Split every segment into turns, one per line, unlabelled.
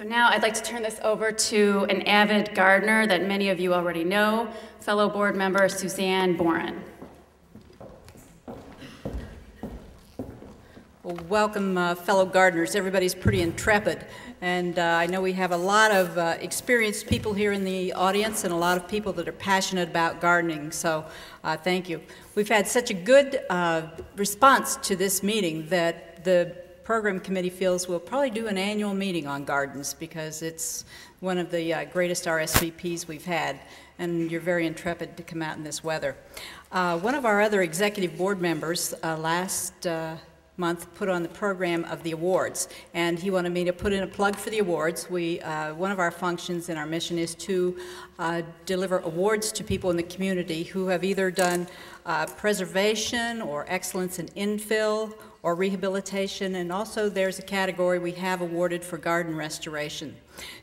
So now I'd like to turn this over to an avid gardener that many of you already know, fellow board member Suzanne Boren.
Well, welcome, uh, fellow gardeners. Everybody's pretty intrepid. And uh, I know we have a lot of uh, experienced people here in the audience and a lot of people that are passionate about gardening. So uh, thank you. We've had such a good uh, response to this meeting that the program committee feels we'll probably do an annual meeting on gardens because it's one of the uh, greatest RSVPs we've had, and you're very intrepid to come out in this weather. Uh, one of our other executive board members uh, last uh, month put on the program of the awards, and he wanted me to put in a plug for the awards. We, uh, one of our functions in our mission is to uh, deliver awards to people in the community who have either done preservation or excellence in infill or rehabilitation, and also there's a category we have awarded for garden restoration.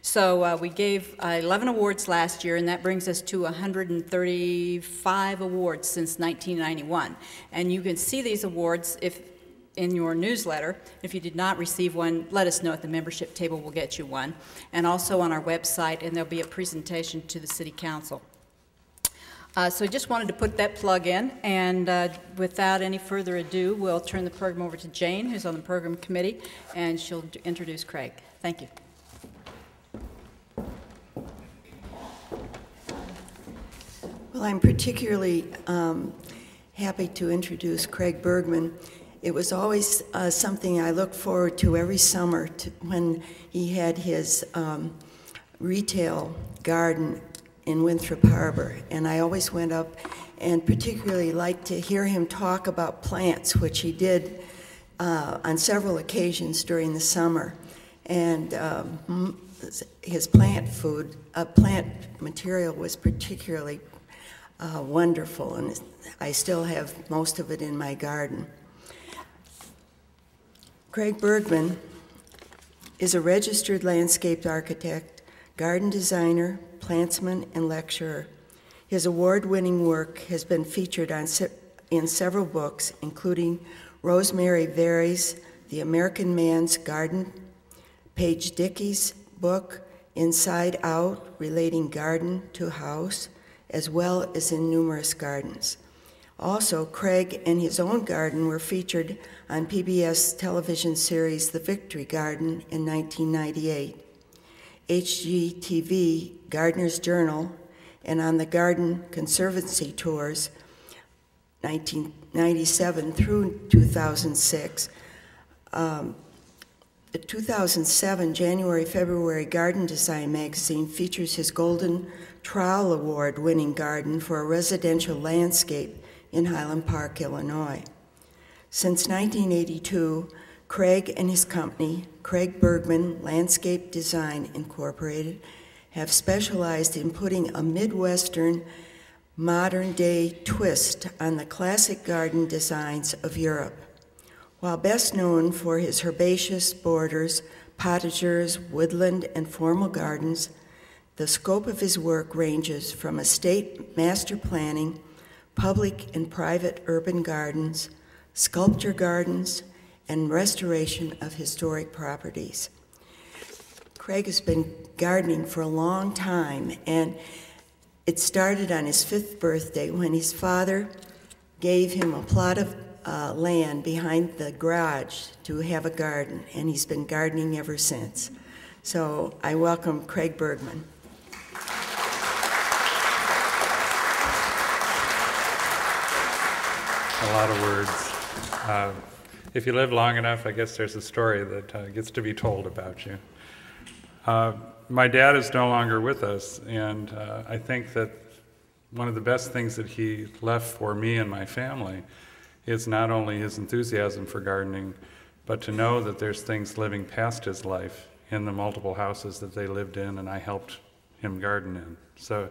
So uh, we gave uh, 11 awards last year, and that brings us to 135 awards since 1991. And you can see these awards if in your newsletter. If you did not receive one, let us know at the membership table. We'll get you one. And also on our website, and there'll be a presentation to the City Council. Uh, so I just wanted to put that plug in, and uh, without any further ado, we'll turn the program over to Jane, who's on the program committee, and she'll introduce Craig. Thank you.
Well, I'm particularly um, happy to introduce Craig Bergmann. It was always uh, something I looked forward to every summer to when he had his um, retail garden in Winthrop Harbor, and I always went up and particularly liked to hear him talk about plants, which he did uh, on several occasions during the summer. And um, his plant food, uh, plant material was particularly uh, wonderful, and I still have most of it in my garden. Craig Bergmann is a registered landscape architect, garden designer, plantsman, and lecturer. His award winning work has been featured se- in several books, including Rosemary Verey's The American Man's Garden, Page Dickey's book, Inside Out, relating garden to house, as well as in numerous gardens. Also, Craig and his own garden were featured on PBS television series The Victory Garden in 1998. HGTV Gardener's Journal, and on the Garden Conservancy tours, 1997 through 2006. Um, the 2007 January February Garden Design magazine features his Golden Trowel Award winning garden for a residential landscape in Highland Park, Illinois. Since 1982, Craig and his company, Craig Bergmann Landscape Design Incorporated, have specialized in putting a Midwestern modern day twist on the classic garden designs of Europe. While best known for his herbaceous borders, potagers, woodland, and formal gardens, the scope of his work ranges from estate master planning, public and private urban gardens, sculpture gardens, and restoration of historic properties. Craig has been gardening for a long time, and it started on his fifth birthday when his father gave him a plot of uh, land behind the garage to have a garden, and he's been gardening ever since. So I welcome Craig Bergmann.
A lot of words. Uh, if you live long enough, I guess there's a story that uh, gets to be told about you. Uh, my dad is no longer with us, and uh, I think that one of the best things that he left for me and my family is not only his enthusiasm for gardening, but to know that there's things living past his life in the multiple houses that they lived in and I helped him garden in. So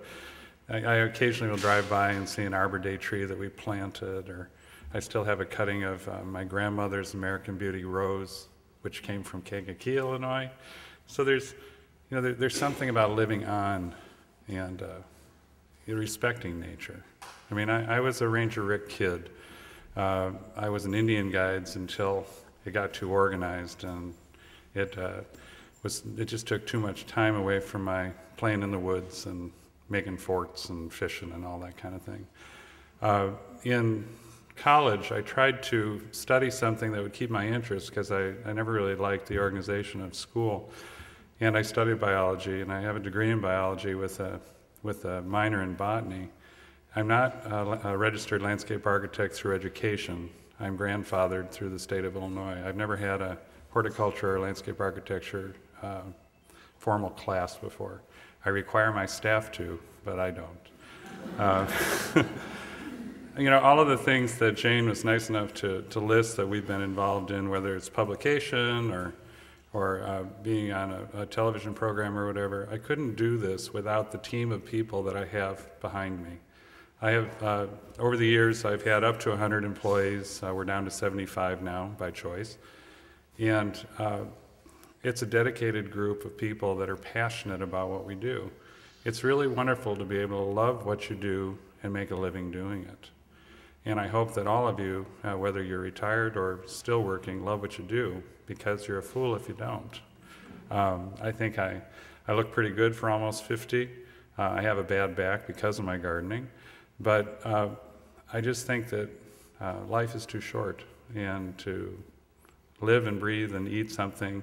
I, I occasionally will drive by and see an Arbor Day tree that we planted, or I still have a cutting of uh, my grandmother's American Beauty rose, which came from Kankakee, Illinois. So there's, you know, there, there's something about living on and uh, respecting nature. I mean, I, I, was a Ranger Rick kid. Uh, I was an Indian Guides until it got too organized, and it uh, was, it just took too much time away from my playing in the woods and making forts and fishing and all that kind of thing. Uh, in college, I tried to study something that would keep my interest because I, I never really liked the organization of school. And I studied biology, and I have a degree in biology with a, with a minor in botany. I'm not a, a registered landscape architect through education. I'm grandfathered through the state of Illinois. I've never had a horticulture or landscape architecture uh, formal class before. I require my staff to, but I don't. Uh, you know, all of the things that Jane was nice enough to, to list that we've been involved in, whether it's publication or, or uh, being on a, a television program or whatever, I couldn't do this without the team of people that I have behind me. I have, uh, over the years, I've had up to 100 employees. Uh, we're down to 75 now by choice. And uh, it's a dedicated group of people that are passionate about what we do. It's really wonderful to be able to love what you do and make a living doing it. And I hope that all of you, uh, whether you're retired or still working, love what you do because you're a fool if you don't. Um, I think I, I look pretty good for almost 50. Uh, I have a bad back because of my gardening. But uh, I just think that uh, life is too short and to live and breathe and eat something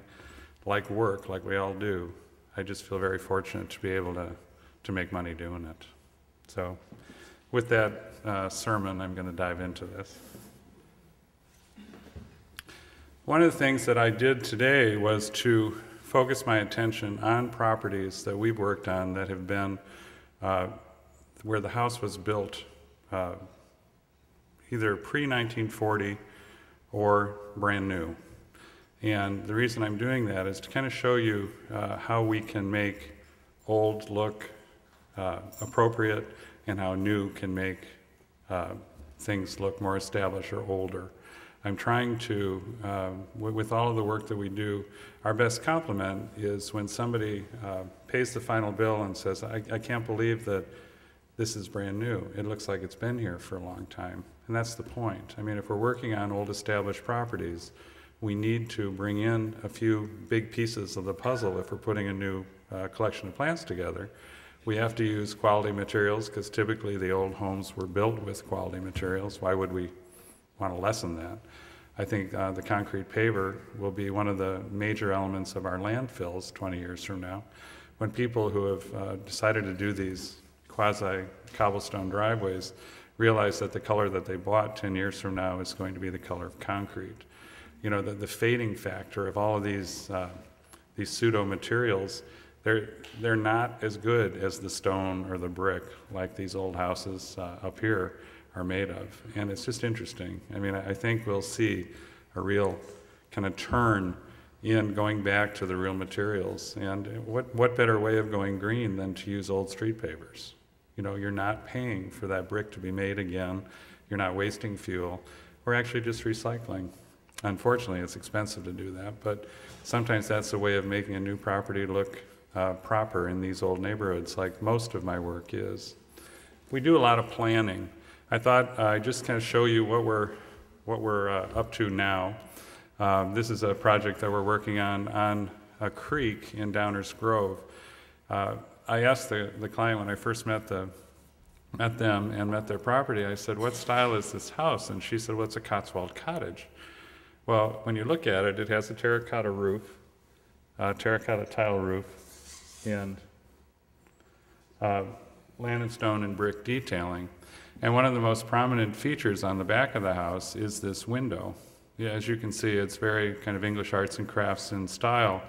like work, like we all do, I just feel very fortunate to be able to, to make money doing it. So, with that uh, sermon, I'm going to dive into this. One of the things that I did today was to focus my attention on properties that we've worked on that have been uh, where the house was built uh, either pre 1940 or brand new. And the reason I'm doing that is to kind of show you uh, how we can make old look uh, appropriate and how new can make uh, things look more established or older. I'm trying to, uh, with all of the work that we do, our best compliment is when somebody uh, pays the final bill and says, I, I can't believe that this is brand new. It looks like it's been here for a long time. And that's the point. I mean, if we're working on old established properties, we need to bring in a few big pieces of the puzzle if we're putting a new uh, collection of plants together. We have to use quality materials because typically the old homes were built with quality materials. Why would we want to lessen that? I think uh, the concrete paver will be one of the major elements of our landfills 20 years from now. When people who have uh, decided to do these quasi cobblestone driveways realize that the color that they bought 10 years from now is going to be the color of concrete. You know, the, the fading factor of all of these, uh, these pseudo materials they're, they're not as good as the stone or the brick like these old houses uh, up here are made of. And it's just interesting. I mean, I think we'll see a real kind of turn in going back to the real materials. And what, what better way of going green than to use old street pavers? You know, you're not paying for that brick to be made again. You're not wasting fuel. We're actually just recycling. Unfortunately, it's expensive to do that, but sometimes that's a way of making a new property look uh, proper in these old neighborhoods, like most of my work is. We do a lot of planning. I thought uh, I'd just kind of show you what we're, what we're uh, up to now. Um, this is a project that we're working on on a creek in Downers Grove. Uh, I asked the, the client when I first met, the, met them and met their property, I said, What style is this house? And she said, Well, it's a Cotswold cottage. Well, when you look at it, it has a terracotta roof, a terracotta tile roof, and uh, and stone and brick detailing. And one of the most prominent features on the back of the house is this window. Yeah, as you can see, it's very kind of English arts and crafts in style.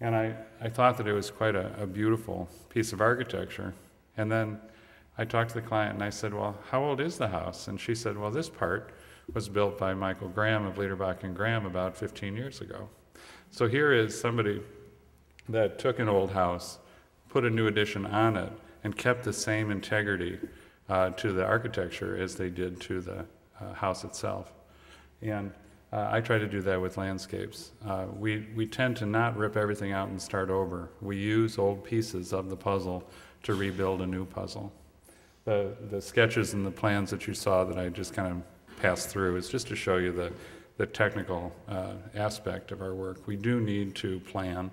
And I, I thought that it was quite a, a beautiful piece of architecture. And then I talked to the client and I said, Well, how old is the house? And she said, Well, this part was built by Michael Graham of Liederbach and Graham about 15 years ago. So here is somebody that took an old house, put a new addition on it, and kept the same integrity uh, to the architecture as they did to the uh, house itself. And uh, I try to do that with landscapes. Uh, we, we tend to not rip everything out and start over. We use old pieces of the puzzle to rebuild a new puzzle. The, the sketches and the plans that you saw that I just kind of passed through is just to show you the, the technical uh, aspect of our work. We do need to plan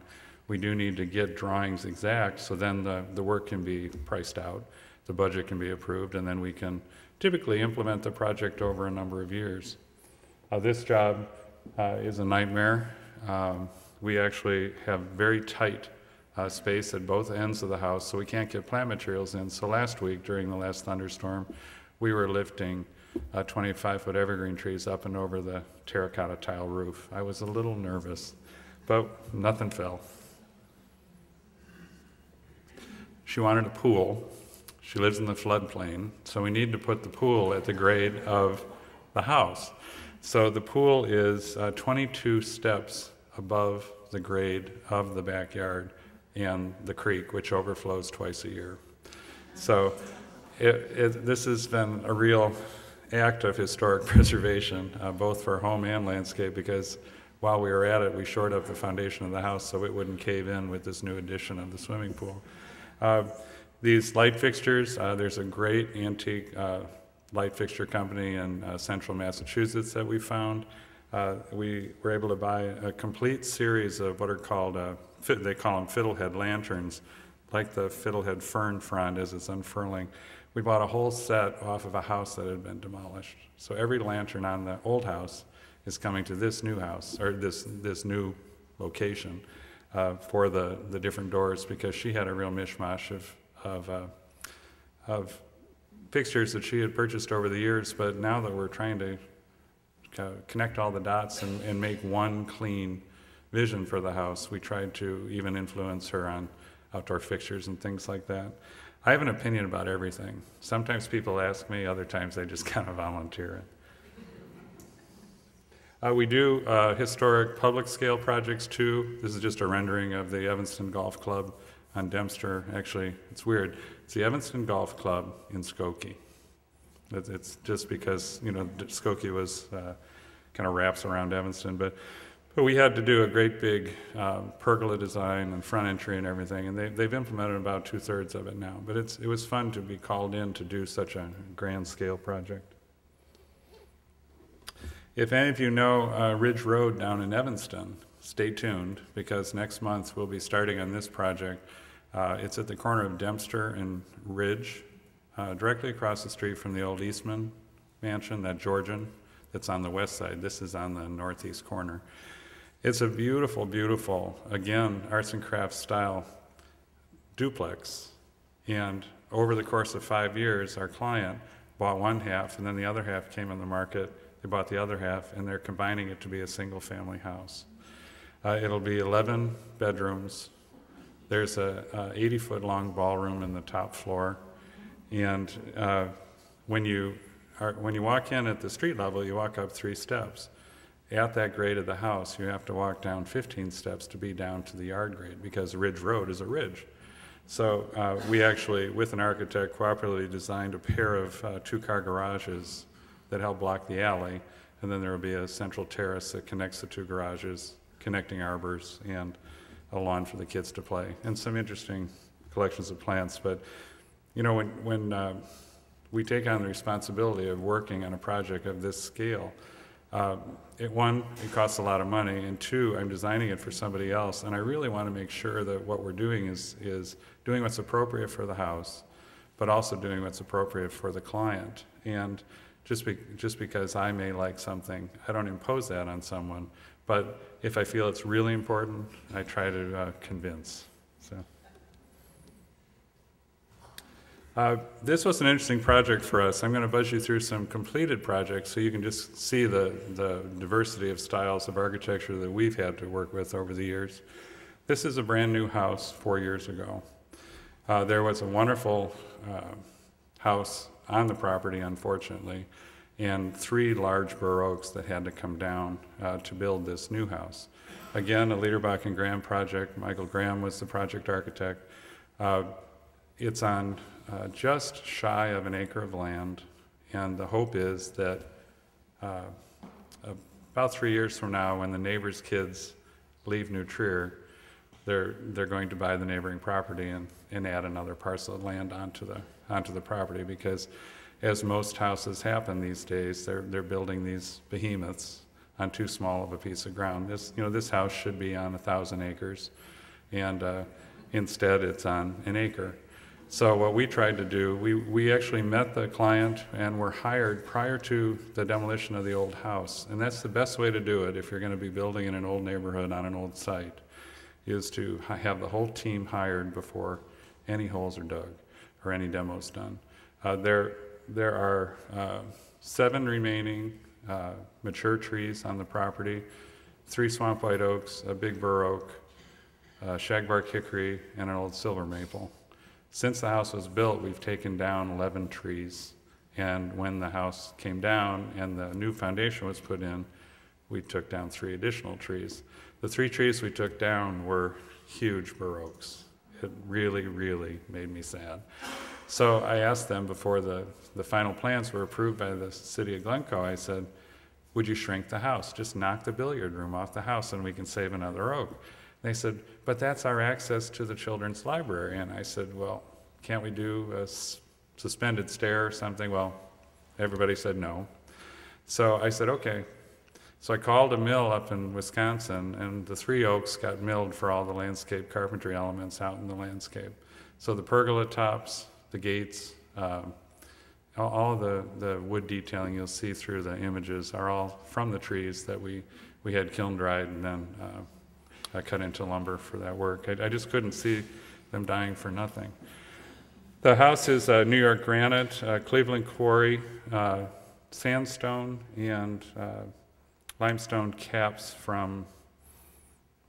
we do need to get drawings exact, so then the, the work can be priced out, the budget can be approved, and then we can typically implement the project over a number of years. Uh, This job uh, is a nightmare. Um, We actually have very tight uh, space at both ends of the house, so we can't get plant materials in. So last week, during the last thunderstorm, we were lifting 25-foot evergreen trees up and over the terracotta tile roof. I was a little nervous, but nothing fell. She wanted a pool. She lives in the floodplain, so we need to put the pool at the grade of the house. So the pool is uh, 22 steps above the grade of the backyard and the creek, which overflows twice a year. So it, it, this has been a real act of historic preservation, uh, both for home and landscape, because while we were at it, we shored up the foundation of the house so it wouldn't cave in with this new addition of the swimming pool. These light fixtures, uh, there's a great antique uh, light fixture company in uh, central Massachusetts that we found. We were able to buy a complete series of what are called, they call them fiddlehead lanterns, like the fiddlehead fern frond as it's unfurling. We bought a whole set off of a house that had been demolished. So every lantern on the old house is coming to this new house, or this, this new location uh, for the, the different doors, because she had a real mishmash of, of, uh, of fixtures that she had purchased over the years, but now that we're trying to connect all the dots and, and make one clean vision for the house, we tried to even influence her on outdoor fixtures and things like that. I have an opinion about everything. Sometimes people ask me, other times they just kind of volunteer. Uh, we do uh, historic public scale projects too. This is just a rendering of the Evanston Golf Club on Dempster. Actually, it's weird. It's the Evanston Golf Club in Skokie. It's, just because, you know, Skokie was uh, kind of wraps around Evanston, but, but we had to do a great big uh, pergola design and front entry and everything, and they, they've implemented about two thirds of it now. But it's, it was fun to be called in to do such a grand scale project. If any of you know uh, Ridge Road down in Evanston, stay tuned because next month we'll be starting on this project. Uh, it's at the corner of Dempster and Ridge, uh, directly across the street from the old Eastman mansion, that Georgian that's on the west side. This is on the northeast corner. It's a beautiful, beautiful, again, arts and crafts style duplex. And over the course of five years, our client bought one half, and then the other half came on the market. They bought the other half, and they're combining it to be a single family house. Uh, it'll be 11 bedrooms. There's a 80 foot long ballroom in the top floor. And uh, when, you are, when you walk in at the street level, you walk up three steps. At that grade of the house, you have to walk down 15 steps to be down to the yard grade because Ridge Road is a ridge. So uh, we actually, with an architect, cooperatively designed a pair of uh, two-car garages that help block the alley, and then there will be a central terrace that connects the two garages, connecting arbors and a lawn for the kids to play, and some interesting collections of plants. But you know, when when uh, we take on the responsibility of working on a project of this scale, uh, it, one, it costs a lot of money, and two, I'm designing it for somebody else, and I really want to make sure that what we're doing is, is doing what's appropriate for the house, but also doing what's appropriate for the client. And just, be, just because I may like something, I don't impose that on someone, but if I feel it's really important, I try to uh, convince. So. Uh, this was an interesting project for us. I'm going to buzz you through some completed projects so you can just see the, the diversity of styles of architecture that we've had to work with over the years. This is a brand new house four years ago. Uh, there was a wonderful uh, house on the property, unfortunately, and three large bur oaks that had to come down uh, to build this new house. Again, a Liederbach and Graham project. Michael Graham was the project architect. Uh, it's on uh, just shy of an acre of land, and the hope is that uh, about three years from now, when the neighbor's kids leave New Trier, they're, they're going to buy the neighboring property and, and add another parcel of land onto the, onto the property because as most houses happen these days, they're, they're building these behemoths on too small of a piece of ground. This, you know, this house should be on a thousand acres. and uh, instead it's on an acre. So what we tried to do, we, we actually met the client and were hired prior to the demolition of the old house. And that's the best way to do it if you're going to be building in an old neighborhood on an old site, is to have the whole team hired before any holes are dug or any demos done. Uh, there, there are uh, seven remaining uh, mature trees on the property, three swamp white oaks, a big bur oak, shagbark hickory, and an old silver maple. Since the house was built, we've taken down 11 trees. And when the house came down and the new foundation was put in, we took down three additional trees. The three trees we took down were huge bur oaks. It really, really made me sad. So I asked them before the, the final plans were approved by the city of Glencoe, I said, would you shrink the house? Just knock the billiard room off the house and we can save another oak. They said, but that's our access to the children's library. And I said, well, can't we do a suspended stair or something? Well, everybody said no. So I said, okay. So I called a mill up in Wisconsin, and the three oaks got milled for all the landscape carpentry elements out in the landscape. So the pergola tops, the gates, um, all, the, the wood detailing you'll see through the images are all from the trees that we, we had kiln dried and then uh, uh, cut into lumber for that work. I, I just couldn't see them dying for nothing. The house is uh, New York granite, uh, Cleveland quarry, uh, sandstone, and uh, limestone caps from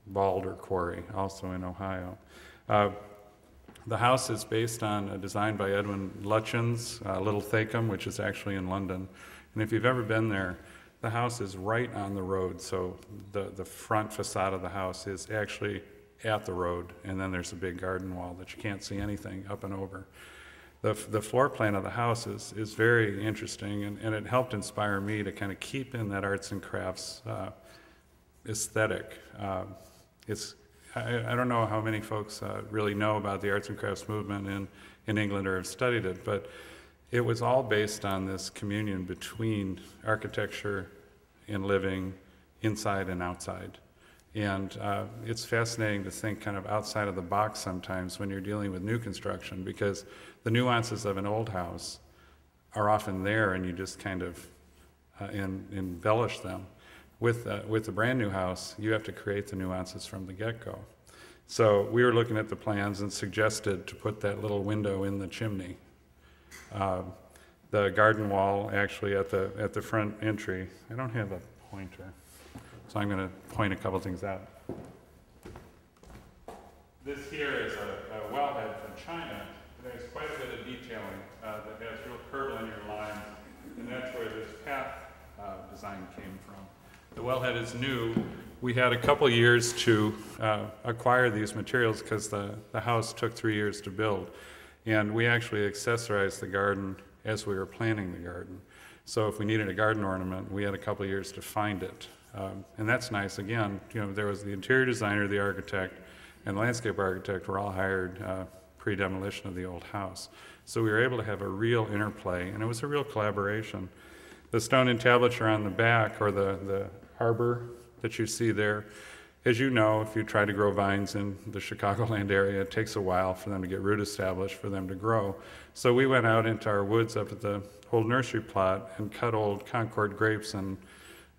Balder Quarry, also in Ohio. Uh, the house is based on a design by Edwin Lutyens, uh, Little Thakeham, which is actually in London. And if you've ever been there, the house is right on the road, so the, the front facade of the house is actually at the road, and then there's a big garden wall that you can't see anything up and over. The, the floor plan of the house is, is very interesting, and, and it helped inspire me to kind of keep in that arts and crafts uh, aesthetic. Um, it's, I, I don't know how many folks uh, really know about the arts and crafts movement in, in England or have studied it, but it was all based on this communion between architecture and living inside and outside. And uh, it's fascinating to think kind of outside of the box sometimes when you're dealing with new construction because the nuances of an old house are often there and you just kind of uh, en- embellish them. With, uh, with the brand new house, you have to create the nuances from the get go. So we were looking at the plans and suggested to put that little window in the chimney. Um, the garden wall actually at the, at the front entry, I don't have a pointer, so I'm going to point a couple things out. This here is a, a wellhead from China. Has quite a bit of detailing uh, that has real curvilinear lines, and that's where this path uh, design came from. The wellhead is new. We had a couple years to uh, acquire these materials because the, the house took three years to build. And we actually accessorized the garden as we were planning the garden. So if we needed a garden ornament, we had a couple years to find it. Um, and that's nice. Again, you know, there was the interior designer, the architect, and landscape architect were all hired uh, pre-demolition of the old house. So we were able to have a real interplay, and it was a real collaboration. The stone entablature on the back, or the, the arbor that you see there, as you know, if you try to grow vines in the Chicagoland area, it takes a while for them to get root established, for them to grow. So we went out into our woods up at the old nursery plot and cut old Concord grapes and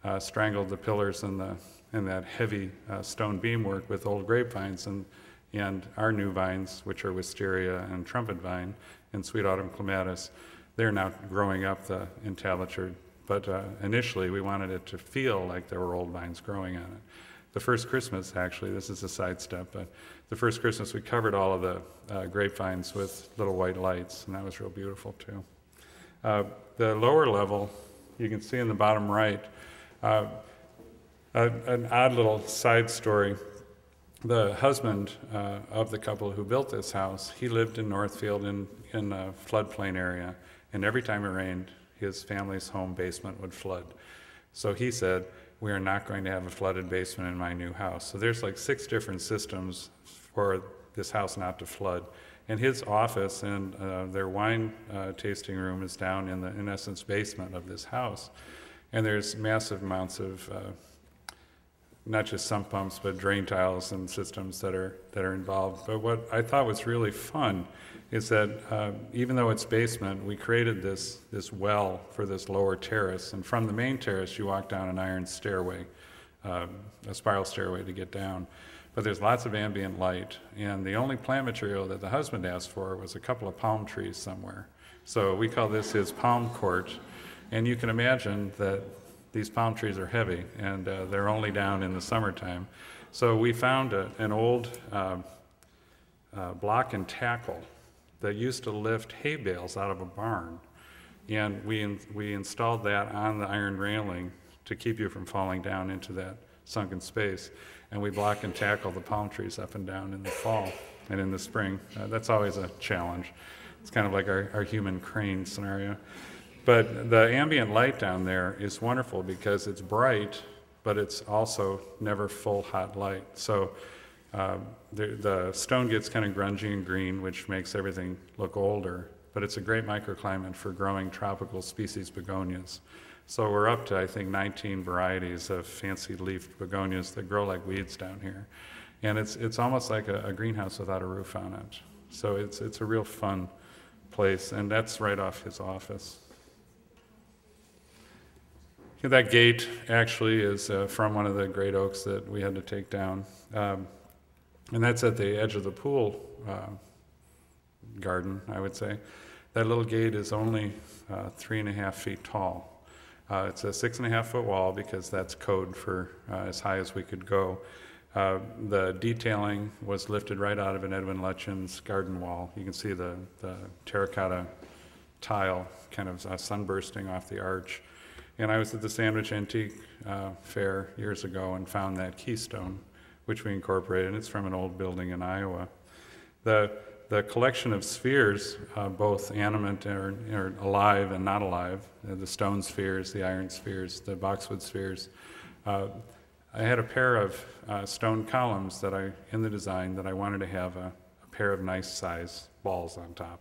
uh, strangled the pillars and the and that heavy uh, stone beamwork with old grapevines and and our new vines, which are wisteria and trumpet vine and sweet autumn clematis. They're now growing up the entablature, but uh, initially we wanted it to feel like there were old vines growing on it. The first Christmas, actually, this is a sidestep, but the first Christmas we covered all of the uh, grapevines with little white lights, and that was real beautiful too. Uh, the lower level, you can see in the bottom right, uh, an odd little side story. The husband uh, of the couple who built this house, he lived in Northfield in, in a floodplain area, and every time it rained, his family's home basement would flood. So he said, we are not going to have a flooded basement in my new house. So there's like six different systems for this house not to flood. And his office and uh, their wine uh, tasting room is down in the, in essence, basement of this house. And there's massive amounts of uh, not just sump pumps, but drain tiles and systems that are, that are involved. But what I thought was really fun is that uh, even though it's basement, we created this, this well for this lower terrace. And from the main terrace, you walk down an iron stairway, um, a spiral stairway to get down. But there's lots of ambient light. And the only plant material that the husband asked for was a couple of palm trees somewhere. So we call this his palm court. And you can imagine that these palm trees are heavy and uh, they're only down in the summertime. So we found a, an old uh, uh, block and tackle that used to lift hay bales out of a barn. And we, in, we installed that on the iron railing to keep you from falling down into that sunken space. And we block and tackle the palm trees up and down in the fall and in the spring. Uh, that's always a challenge. It's kind of like our, our human crane scenario. But the ambient light down there is wonderful because it's bright, but it's also never full hot light. So uh, the, the stone gets kind of grungy and green, which makes everything look older. But it's a great microclimate for growing tropical species begonias. So we're up to, I think, 19 varieties of fancy leafed begonias that grow like weeds down here. And it's, it's almost like a, a greenhouse without a roof on it. So it's, it's a real fun place, and that's right off his office. Yeah, That gate actually is uh, from one of the great oaks that we had to take down. Um, and that's at the edge of the pool uh, garden, I would say. That little gate is only uh, three and a half feet tall. Uh, it's a six and a half foot wall because that's code for uh, as high as we could go. Uh, the detailing was lifted right out of an Edwin Lutyens garden wall. You can see the, the terracotta tile kind of sunbursting off the arch. And I was at the Sandwich Antique uh, Fair years ago and found that keystone, which we incorporated. It's from an old building in Iowa. The, the collection of spheres, uh, both animate or, or, alive and not alive, uh, the stone spheres, the iron spheres, the boxwood spheres. Uh, I had a pair of uh, stone columns that I, in the design, that I wanted to have a, a pair of nice size balls on top.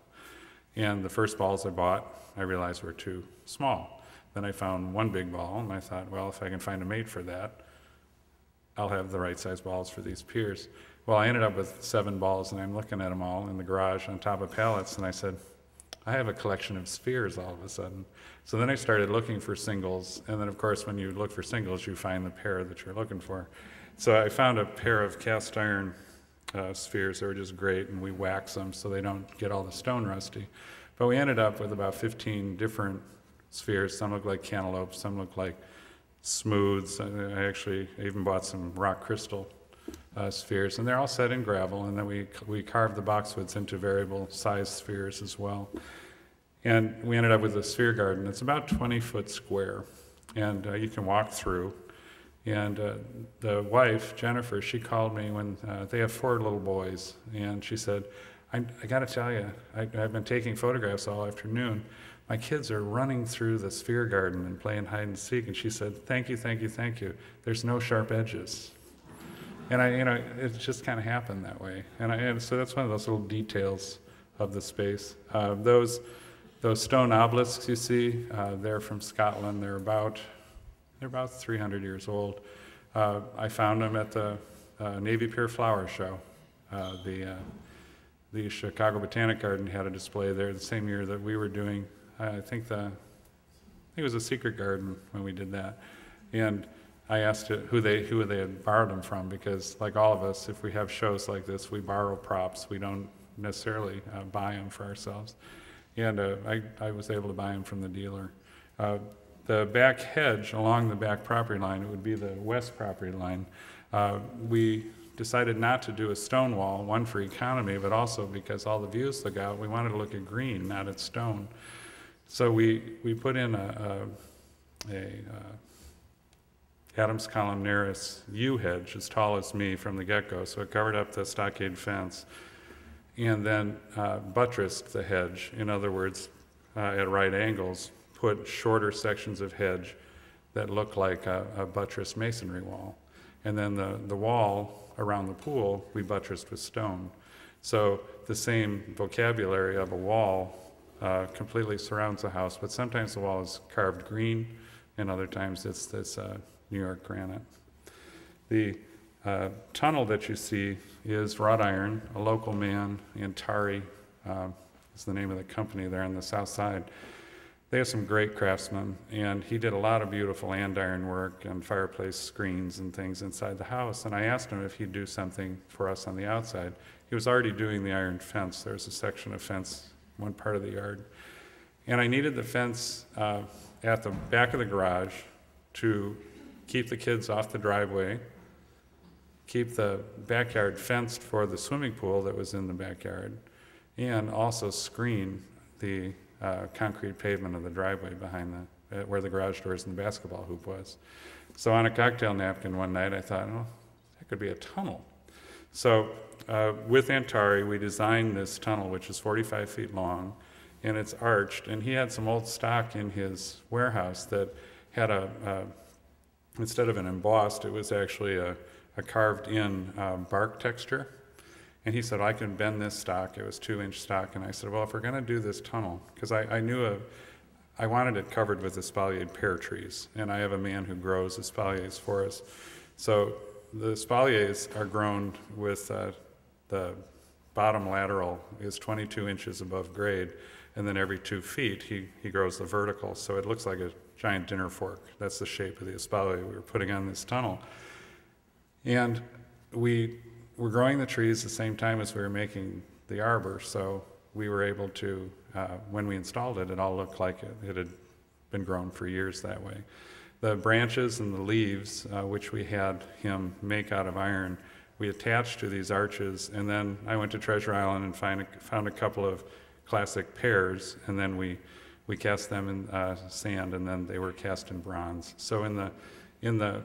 And the first balls I bought, I realized were too small. Then I found one big ball, and I thought, well, if I can find a mate for that, I'll have the right size balls for these piers. Well, I ended up with seven balls, and I'm looking at them all in the garage on top of pallets, and I said, I have a collection of spheres all of a sudden. So then I started looking for singles, and then, of course, when you look for singles, you find the pair that you're looking for. So I found a pair of cast iron uh, spheres that were just great, and we wax them so they don't get all the stone rusty. But we ended up with about 15 different spheres. Some look like cantaloupes, some look like smooths. I actually even bought some rock crystal uh, spheres, and they're all set in gravel. And then we, we carved the boxwoods into variable size spheres as well. And we ended up with a sphere garden. It's about 20 foot square, and uh, you can walk through. And uh, the wife, Jennifer, she called me when uh, they have four little boys, and she said, I, I got to tell you, I, I've been taking photographs all afternoon my kids are running through the sphere garden and playing hide and seek. And she said, Thank you, thank you, thank you. There's no sharp edges. And I, you know, it just kind of happened that way. And, I, and so that's one of those little details of the space. Uh, those, those stone obelisks you see, uh, they're from Scotland. They're about, they're about 300 years old. Uh, I found them at the uh, Navy Pier Flower Show. Uh, the, uh, the Chicago Botanic Garden had a display there the same year that we were doing I think the, I think it was a secret garden when we did that. And I asked who they who they had borrowed them from because, like all of us, if we have shows like this, we borrow props. We don't necessarily uh, buy them for ourselves. And uh, I, I was able to buy them from the dealer. Uh, the back hedge along the back property line, it would be the west property line. Uh, we decided not to do a stone wall, one for economy, but also because all the views look out, we wanted to look at green, not at stone. So we, we put in a, a, a uh, Adams columnaris yew hedge as tall as me from the get-go, so it covered up the stockade fence, and then uh, buttressed the hedge. In other words, uh, at right angles, put shorter sections of hedge that look like a, a buttressed masonry wall. And then the, the wall around the pool, we buttressed with stone. So the same vocabulary of a wall uh, completely surrounds the house, but sometimes the wall is carved green, and other times it's this uh, New York granite. The uh, tunnel that you see is wrought iron, a local man, Antari uh, is the name of the company there on the south side. They have some great craftsmen, and he did a lot of beautiful andiron work and fireplace screens and things inside the house. And I asked him if he'd do something for us on the outside. He was already doing the iron fence. There's a section of fence, one part of the yard. And I needed the fence uh, at the back of the garage to keep the kids off the driveway, keep the backyard fenced for the swimming pool that was in the backyard, and also screen the uh, concrete pavement of the driveway behind the, uh, where the garage doors and the basketball hoop was. So on a cocktail napkin one night, I thought, oh, that could be a tunnel. So uh, with Antari, we designed this tunnel, which is 45 feet long, and it's arched. And he had some old stock in his warehouse that had a, instead of an embossed, it was actually a, a carved-in uh, bark texture. And he said, I can bend this stock. It was two inch stock. And I said, Well, if we're going to do this tunnel, because I, I knew a, I wanted it covered with espaliered pear trees. And I have a man who grows espaliers for us. So the espaliers are grown with uh, the bottom lateral is 22 inches above grade. And then every two feet, he, he grows the vertical. So it looks like a giant dinner fork. That's the shape of the espalier we were putting on this tunnel. And we were growing the trees the same time as we were making the arbor, so we were able to, uh, when we installed it, it all looked like it, it had been grown for years that way. The branches and the leaves, uh, which we had him make out of iron, we attached to these arches, and then I went to Treasure Island and find a, found a couple of classic pears, and then we, we cast them in uh, sand, and then they were cast in bronze. So in the, in the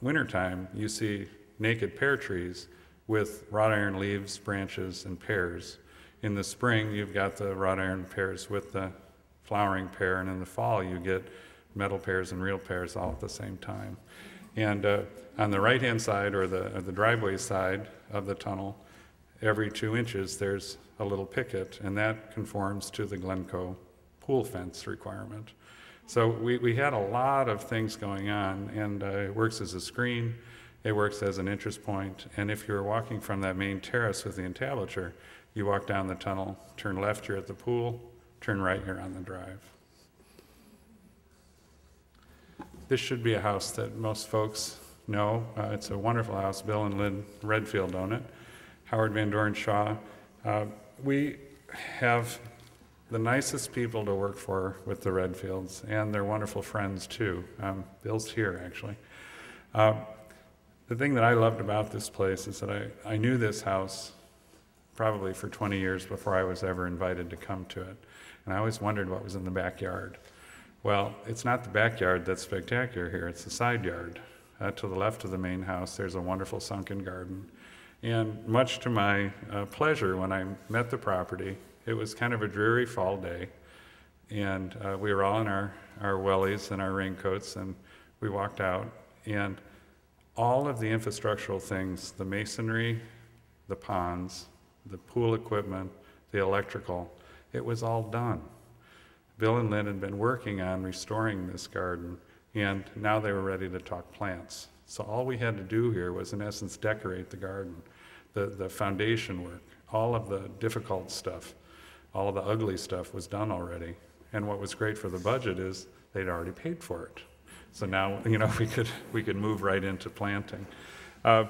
wintertime, you see naked pear trees, with wrought iron leaves, branches, and pears. In the spring, you've got the wrought iron pears with the flowering pear, and in the fall, you get metal pears and real pears all at the same time. And uh, on the right hand side, or the, or the driveway side of the tunnel, every two inches there's a little picket, and that conforms to the Glencoe pool fence requirement. So we, we had a lot of things going on, and uh, it works as a screen. It works as an interest point, and if you're walking from that main terrace with the entablature, you walk down the tunnel, turn left, you're at the pool, turn right, you're on the drive. This should be a house that most folks know. Uh, it's a wonderful house. Bill and Lynn Redfield own it. Howard Van Doren Shaw. Uh, we have the nicest people to work for with the Redfields, and they're wonderful friends too. Um, Bill's here, actually. Uh, the thing that I loved about this place is that I, I knew this house probably for 20 years before I was ever invited to come to it. And I always wondered what was in the backyard. Well, it's not the backyard that's spectacular here, it's the side yard. Uh, to the left of the main house, there's a wonderful sunken garden. And much to my uh, pleasure, when I met the property, it was kind of a dreary fall day. And uh, we were all in our, our wellies and our raincoats, and we walked out. And all of the infrastructural things, the masonry, the ponds, the pool equipment, the electrical, it was all done. Bill and Lynn had been working on restoring this garden, and now they were ready to talk plants. So all we had to do here was, in essence, decorate the garden. The, the foundation work, all of the difficult stuff, all of the ugly stuff was done already. And what was great for the budget is they'd already paid for it. So now, you know, we could, we could move right into planting. Uh,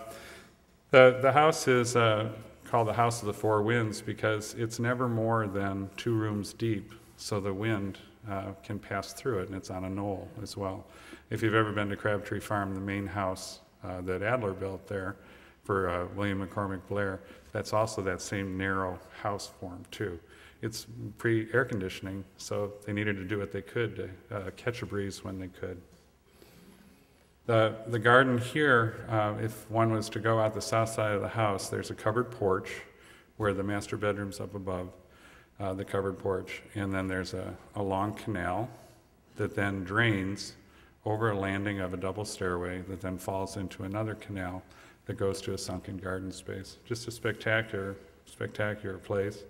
the, the house is uh, called the House of the Four Winds because it's never more than two rooms deep, so the wind uh, can pass through it, and it's on a knoll as well. If you've ever been to Crabtree Farm, the main house uh, that Adler built there for uh, William McCormick Blair, that's also that same narrow house form too. It's pre-air conditioning, so they needed to do what they could to uh, catch a breeze when they could. The, the garden here, uh, if one was to go out the south side of the house, there's a covered porch where the master bedroom's up above uh, the covered porch, and then there's a, a long canal that then drains over a landing of a double stairway that then falls into another canal that goes to a sunken garden space. Just a spectacular, spectacular place.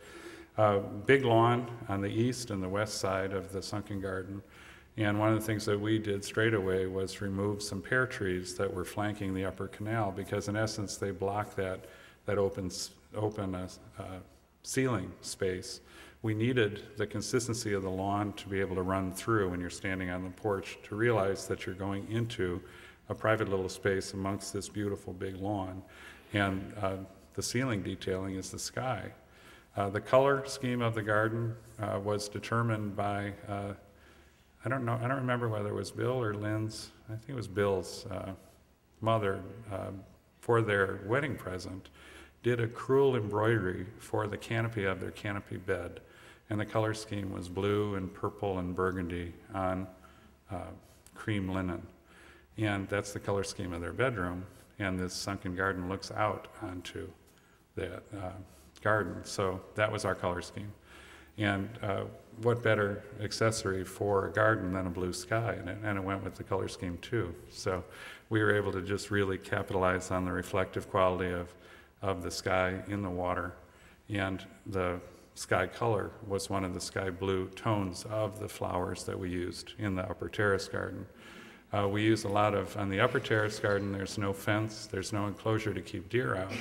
Uh, big lawn on the east and the west side of the sunken garden, And one of the things that we did straight away was remove some pear trees that were flanking the upper canal because in essence they block that, that open, open uh, uh, ceiling space. We needed the consistency of the lawn to be able to run through when you're standing on the porch to realize that you're going into a private little space amongst this beautiful big lawn. And uh, the ceiling detailing is the sky. Uh, The color scheme of the garden uh, was determined by, uh, I don't know, I don't remember whether it was Bill or Lynn's, I think it was Bill's uh, mother, um, for their wedding present, did a crewel embroidery for the canopy of their canopy bed. And the color scheme was blue and purple and burgundy on uh, cream linen. And that's the color scheme of their bedroom. And this sunken garden looks out onto that uh, garden. So that was our color scheme. And uh, what better accessory for a garden than a blue sky? And it, and it went with the color scheme too. So we were able to just really capitalize on the reflective quality of, of the sky in the water. And the sky color was one of the sky blue tones of the flowers that we used in the upper terrace garden. Uh, we use a lot of, on the upper terrace garden, there's no fence, there's no enclosure to keep deer out.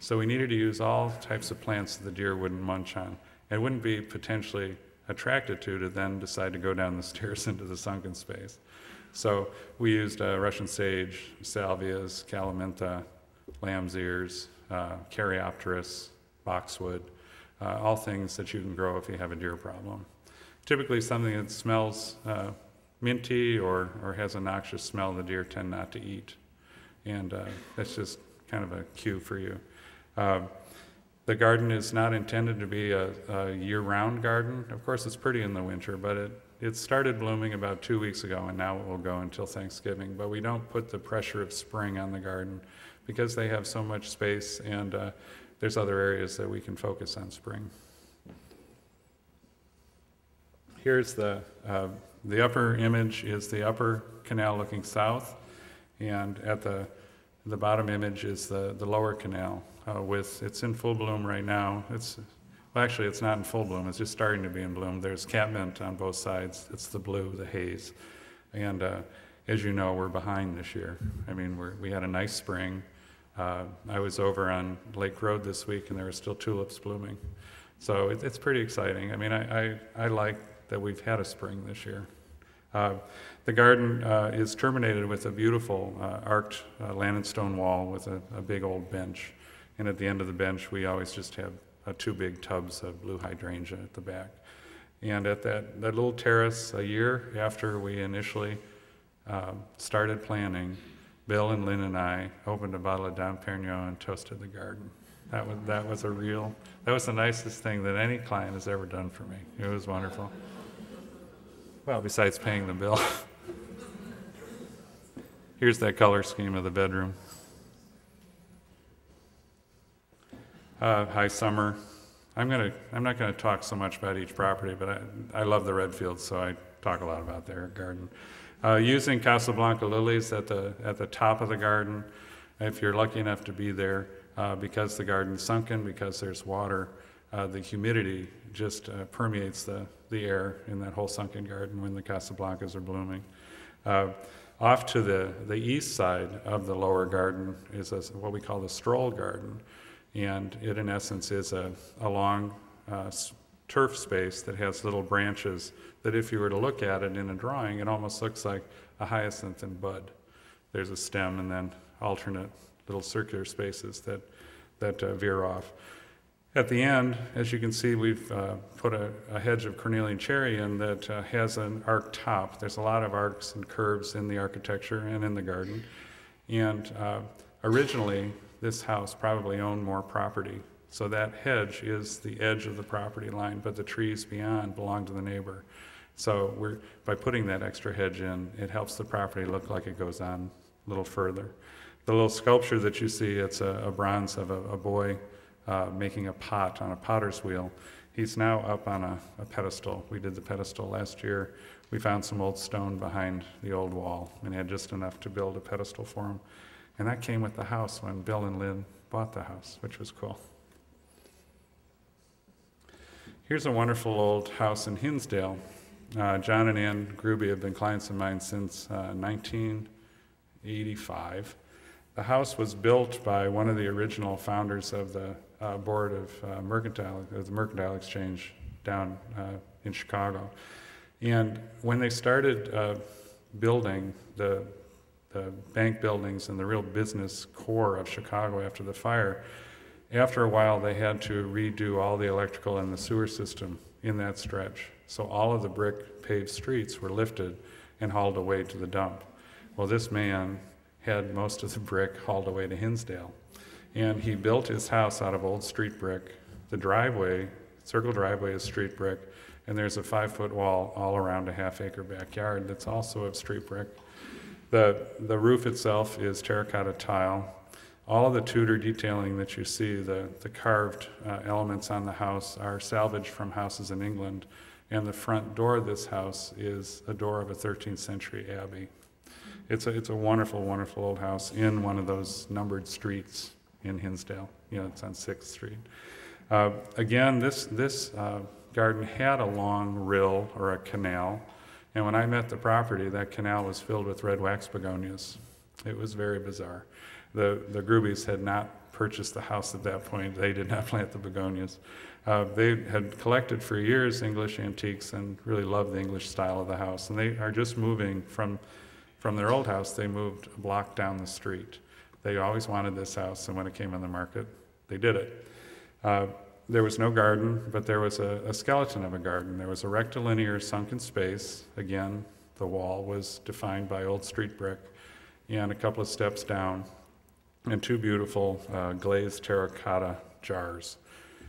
So we needed to use all types of plants that the deer wouldn't munch on and wouldn't be potentially attracted to to then decide to go down the stairs into the sunken space. So we used uh, Russian sage, salvias, calamintha, lamb's ears, uh, boxwood, uh, all things that you can grow if you have a deer problem. Typically, something that smells uh, minty or, or has a noxious smell, the deer tend not to eat. And uh, that's just kind of a cue for you. Uh, the garden is not intended to be a, a year-round garden. Of course, it's pretty in the winter, but it, it started blooming about two weeks ago, and now it will go until Thanksgiving. But we don't put the pressure of spring on the garden because they have so much space, and uh, there's other areas that we can focus on spring. Here's the, uh, the upper image is the upper canal looking south, and at the, the bottom image is the, the lower canal uh, with, it's in full bloom right now. It's, well, actually, it's not in full bloom, it's just starting to be in bloom. There's catmint on both sides. It's the blue, the haze. And uh, as you know, we're behind this year. I mean, we had a nice spring. Uh, I was over on Lake Road this week, and there were still tulips blooming. So it, it's pretty exciting. I mean, I, I, I like that we've had a spring this year. Uh, the garden uh, is terminated with a beautiful uh, arched uh, Lannon stone wall with a, a big old bench. And at the end of the bench, we always just have uh, two big tubs of blue hydrangea at the back. And at that, that little terrace, a year after we initially started planning, Bill and Lynn and I opened a bottle of Dom Perignon and toasted the garden. That was, that was a real, that was the nicest thing that any client has ever done for me. It was wonderful. Well, besides paying the bill. Here's that color scheme of the bedroom. Uh, high summer. I'm gonna, I'm not gonna talk so much about each property, but I, I love the Redfields, so I talk a lot about their garden. Uh, using Casablanca lilies at the, at the top of the garden, if you're lucky enough to be there, uh, because the garden's sunken, because there's water, uh, the humidity just uh, permeates the, the air in that whole sunken garden when the Casablancas are blooming. Uh, off to the, the east side of the lower garden is a, what we call the stroll garden. And it, in essence, is a, a long uh, turf space that has little branches that, if you were to look at it in a drawing, it almost looks like a hyacinth in bud. There's a stem and then alternate little circular spaces that, that uh, veer off. At the end, as you can see, we've uh, put a, a hedge of cornelian cherry in that uh, has an arc top. There's a lot of arcs and curves in the architecture and in the garden. And uh, originally, this house probably owned more property. So that hedge is the edge of the property line, but the trees beyond belong to the neighbor. So we're, by putting that extra hedge in, it helps the property look like it goes on a little further. The little sculpture that you see, it's a, a bronze of a, a boy uh, making a pot on a potter's wheel. He's now up on a, a pedestal. We did the pedestal last year. We found some old stone behind the old wall and had just enough to build a pedestal for him. And that came with the house when Bill and Lynn bought the house, which was cool. Here's a wonderful old house in Hinsdale Uh, John and Ann Gruby have been clients of mine since uh, 1985. The house was built by one of the original founders of the uh, board of uh, mercantile, of the Mercantile Exchange down uh, in Chicago. And when they started uh, building the, the bank buildings and the real business core of Chicago after the fire, after a while they had to redo all the electrical and the sewer system in that stretch. So all of the brick paved streets were lifted and hauled away to the dump. Well, this man had most of the brick hauled away to Hinsdale. And he built his house out of old street brick. The driveway, circle driveway is street brick, and there's a five foot wall all around a half acre backyard that's also of street brick. The, the roof itself is terracotta tile. All of the Tudor detailing that you see, the, the carved uh, elements on the house, are salvaged from houses in England. And the front door of this house is a door of a 13th century abbey. It's a, it's a wonderful, wonderful old house in one of those numbered streets in Hinsdale. You know, it's on Sixth Street. Uh, again, this this uh, garden had a long rill or a canal, and when I met the property, that canal was filled with red wax begonias. It was very bizarre. The the Grubys had not purchased the house at that point. They did not plant the begonias. Uh, they had collected for years English antiques and really loved the English style of the house, and they are just moving from from their old house, they moved a block down the street. They always wanted this house, and when it came on the market, they did it. Uh, there was no garden, but there was a, a, skeleton of a garden. There was a rectilinear sunken space. Again, the wall was defined by old street brick, and a couple of steps down, and two beautiful uh, glazed terracotta jars.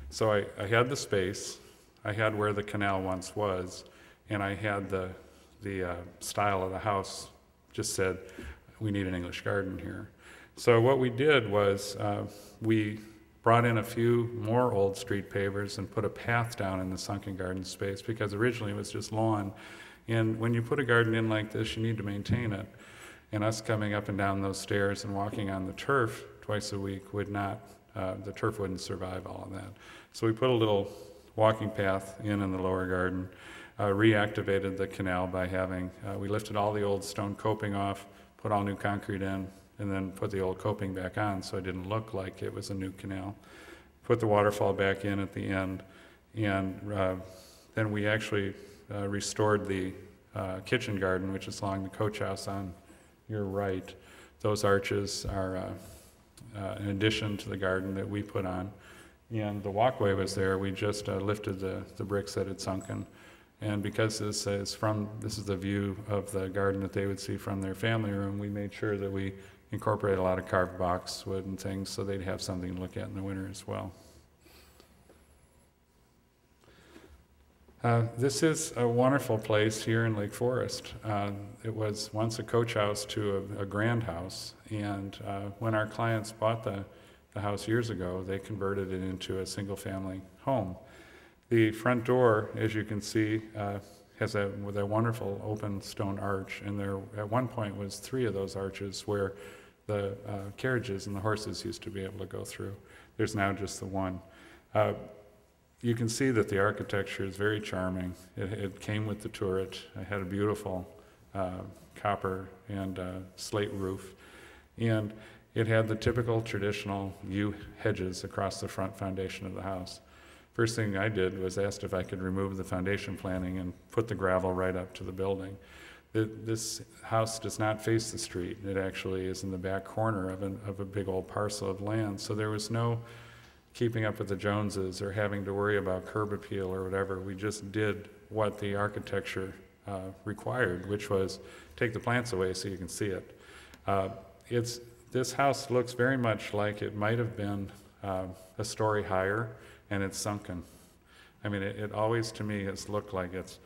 So I, I had the space, I had where the canal once was, and I had the, the uh, style of the house just said, we need an English garden here. So what we did was uh, we brought in a few more old street pavers and put a path down in the sunken garden space because originally it was just lawn. And when you put a garden in like this, you need to maintain it. And us coming up and down those stairs and walking on the turf twice a week would not, uh, the turf wouldn't survive all of that. So we put a little walking path in in the lower garden uh, reactivated the canal by having, uh, we lifted all the old stone coping off, put all new concrete in, and then put the old coping back on so it didn't look like it was a new canal. Put the waterfall back in at the end, and uh, then we actually uh, restored the uh, kitchen garden, which is along the coach house on your right. Those arches are uh, an addition to the garden that we put on. And the walkway was there. We just lifted the, the bricks that had sunken and because this is from, this is the view of the garden that they would see from their family room, we made sure that we incorporate a lot of carved boxwood and things so they'd have something to look at in the winter as well. Uh, this is a wonderful place here in Lake Forest. Uh, it was once a coach house to a, a grand house, and uh, when our clients bought the, the house years ago, they converted it into a single family home. The front door, as you can see, uh, has a, with a wonderful open stone arch, and there at one point was three of those arches where the uh, carriages and the horses used to be able to go through. There's now just the one. Uh, you can see that the architecture is very charming. It, it came with the turret. It had a beautiful uh, copper and uh, slate roof, and it had the typical traditional yew hedges across the front foundation of the house. First thing I did was asked if I could remove the foundation planning and put the gravel right up to the building. This house does not face the street. It actually is in the back corner of, an, of a big old parcel of land. So there was no keeping up with the Joneses or having to worry about curb appeal or whatever. We just did what the architecture uh, required, which was take the plants away so you can see it. Uh, it's, this house looks very much like it might have been uh, a story higher and it's sunken. I mean, it, it always to me has looked like it's,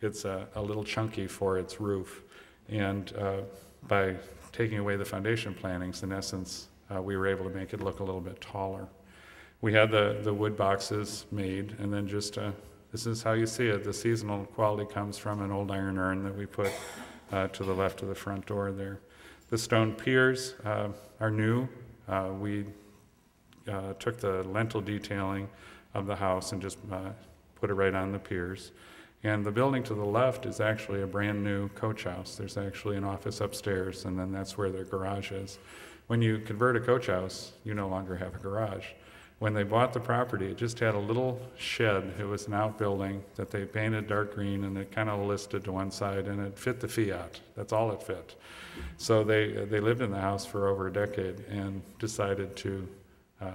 it's a, a little chunky for its roof. And uh, by taking away the foundation plantings, in essence, uh, we were able to make it look a little bit taller. We had the, the wood boxes made, and then just uh, this is how you see it. The seasonal quality comes from an old iron urn that we put uh, to the left of the front door there. The stone piers uh, are new. Uh, we uh, took the lintel detailing of the house and just uh, put it right on the piers. And the building to the left is actually a brand-new coach house. There's actually an office upstairs, and then that's where their garage is. When you convert a coach house, you no longer have a garage. When they bought the property, it just had a little shed. It was an outbuilding that they painted dark green, and it kind of listed to one side, and it fit the Fiat. That's all it fit. So they, they lived in the house for over a decade and decided to uh,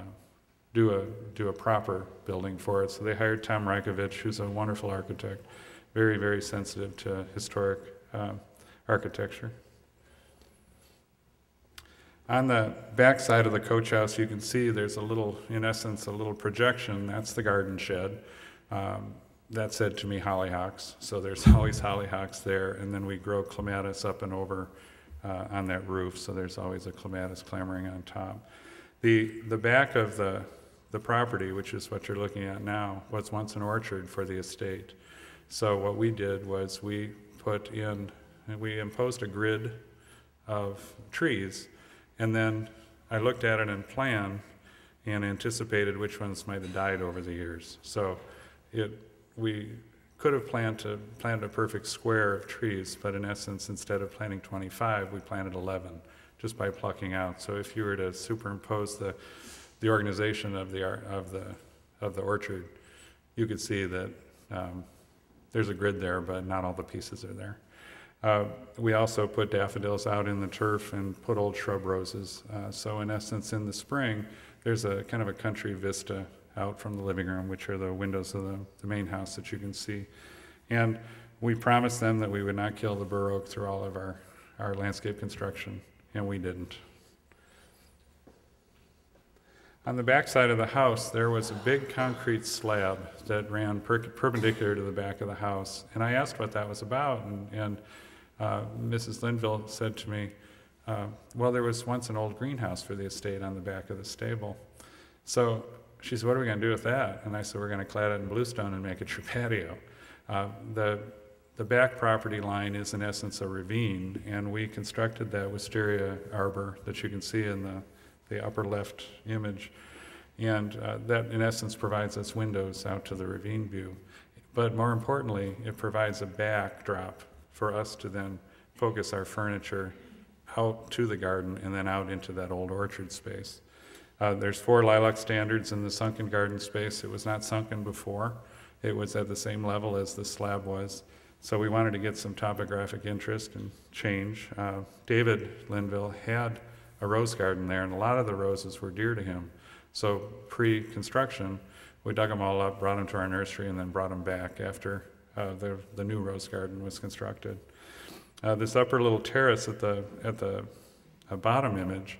do a, do a proper building for it. So they hired Tom Rajkovich, who's a wonderful architect, very, very sensitive to historic um, architecture. On the back side of the coach house, you can see there's a little, in essence, a little projection. That's the garden shed. Um, that said to me hollyhocks, so there's always hollyhocks there. And then we grow clematis up and over uh, on that roof, so there's always a clematis clambering on top. The, the back of the, the property, which is what you're looking at now, was once an orchard for the estate. So what we did was we put in, we imposed a grid of trees, and then I looked at it and planned and anticipated which ones might have died over the years. So it, we could have planted, planted a perfect square of trees, but in essence, instead of planting 25, we planted 11 just by plucking out. So if you were to superimpose the, the organization of the, of the, of the orchard, you could see that um, there's a grid there, but not all the pieces are there. Uh, We also put daffodils out in the turf and put old shrub roses. Uh, So in essence, in the spring, there's a kind of a country vista out from the living room, which are the windows of the, the main house that you can see. And we promised them that we would not kill the bur oak through all of our, our landscape construction, and we didn't. On the back side of the house, there was a big concrete slab that ran per- perpendicular to the back of the house. And I asked what that was about, and, and uh, Mrs. Linville said to me, uh, Well, there was once an old greenhouse for the estate on the back of the stable. So she said, What are we going to do with that? And I said, We're going to clad it in bluestone and make it your patio. Uh, the, the back property line is, in essence, a ravine, and we constructed that wisteria arbor that you can see in the the upper left image. And uh, that, in essence, provides us windows out to the ravine view. But more importantly, it provides a backdrop for us to then focus our furniture out to the garden and then out into that old orchard space. Uh, there's four lilac standards in the sunken garden space. It was not sunken before. It was at the same level as the slab was. So we wanted to get some topographic interest and change. Uh, David Linville had a rose garden there, and a lot of the roses were dear to him. So pre-construction, we dug them all up, brought them to our nursery, and then brought them back after uh, the, the new rose garden was constructed. Uh, this upper little terrace at the, at the uh, bottom image,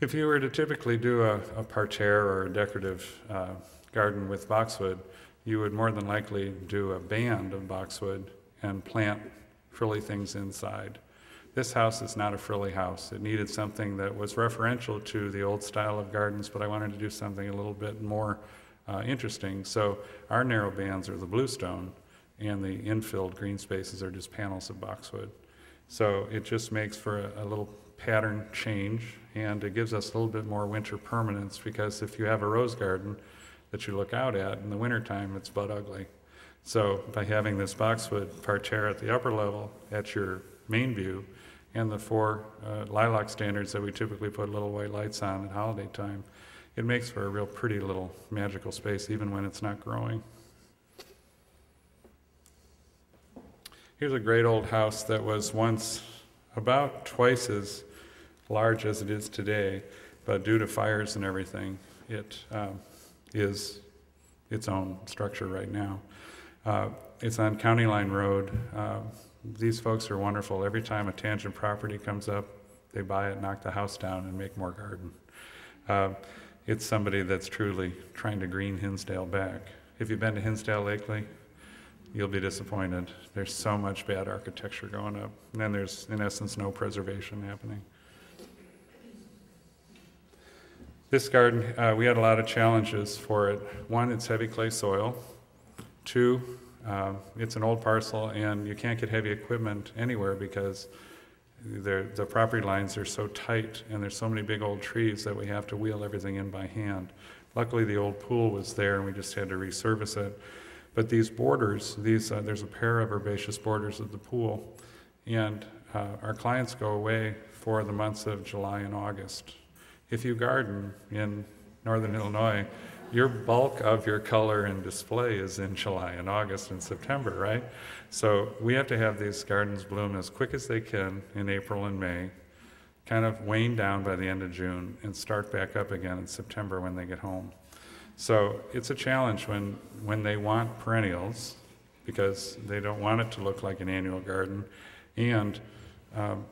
if you were to typically do a, a parterre or a decorative uh, garden with boxwood, you would more than likely do a band of boxwood and plant frilly things inside. This house is not a frilly house. It needed something that was referential to the old style of gardens, but I wanted to do something a little bit more uh, interesting. So our narrow bands are the bluestone, and the infilled green spaces are just panels of boxwood. So it just makes for a, a little pattern change, and it gives us a little bit more winter permanence because if you have a rose garden that you look out at in the wintertime, it's butt ugly. So by having this boxwood parterre at the upper level at your main view, and the four uh, lilac standards that we typically put little white lights on at holiday time, it makes for a real pretty little magical space even when it's not growing. Here's a great old house that was once about twice as large as it is today, but due to fires and everything, it um, is its own structure right now. Uh, it's on County Line Road. Uh, these folks are wonderful. Every time a tangent property comes up, they buy it, knock the house down, and make more garden. Uh, it's somebody that's truly trying to green Hinsdale back. Have you've been to Hinsdale lately, you'll be disappointed. There's so much bad architecture going up, and then there's, in essence, no preservation happening. This garden, uh, we had a lot of challenges for it. One, it's heavy clay soil. Two, uh, it's an old parcel, and you can't get heavy equipment anywhere because the property lines are so tight, and there's so many big old trees that we have to wheel everything in by hand. Luckily, the old pool was there, and we just had to resurface it. But these borders, these, uh, there's a pair of herbaceous borders at the pool, and uh, our clients go away for the months of July and August. If you garden in northern Illinois, your bulk of your color and display is in July and August and September, right? So we have to have these gardens bloom as quick as they can in April and May, kind of wane down by the end of June, and start back up again in September when they get home. So it's a challenge when, when they want perennials, because they don't want it to look like an annual garden, and um,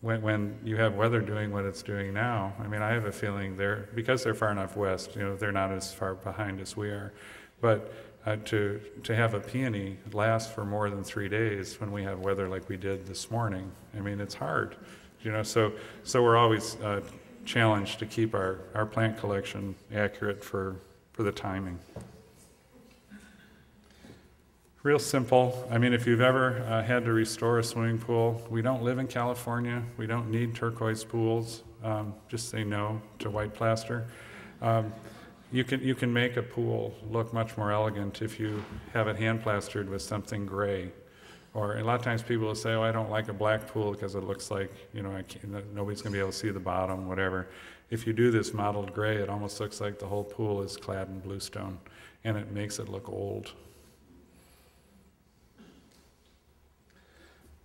when, when you have weather doing what it's doing now, I mean, I have a feeling they're, because they're far enough west, you know, they're not as far behind as we are. But uh, to, to have a peony last for more than three days when we have weather like we did this morning, I mean, it's hard, you know, so, so we're always uh, challenged to keep our, our plant collection accurate for, for the timing. Real simple. I mean, if you've ever uh, had to restore a swimming pool, we don't live in California. We don't need turquoise pools. Um, just say no to white plaster. Um, you can you can make a pool look much more elegant if you have it hand plastered with something gray. Or a lot of times people will say, "Oh, I don't like a black pool because it looks like you know nobody's going to be able to see the bottom, whatever." If you do this mottled gray, it almost looks like the whole pool is clad in bluestone, and it makes it look old.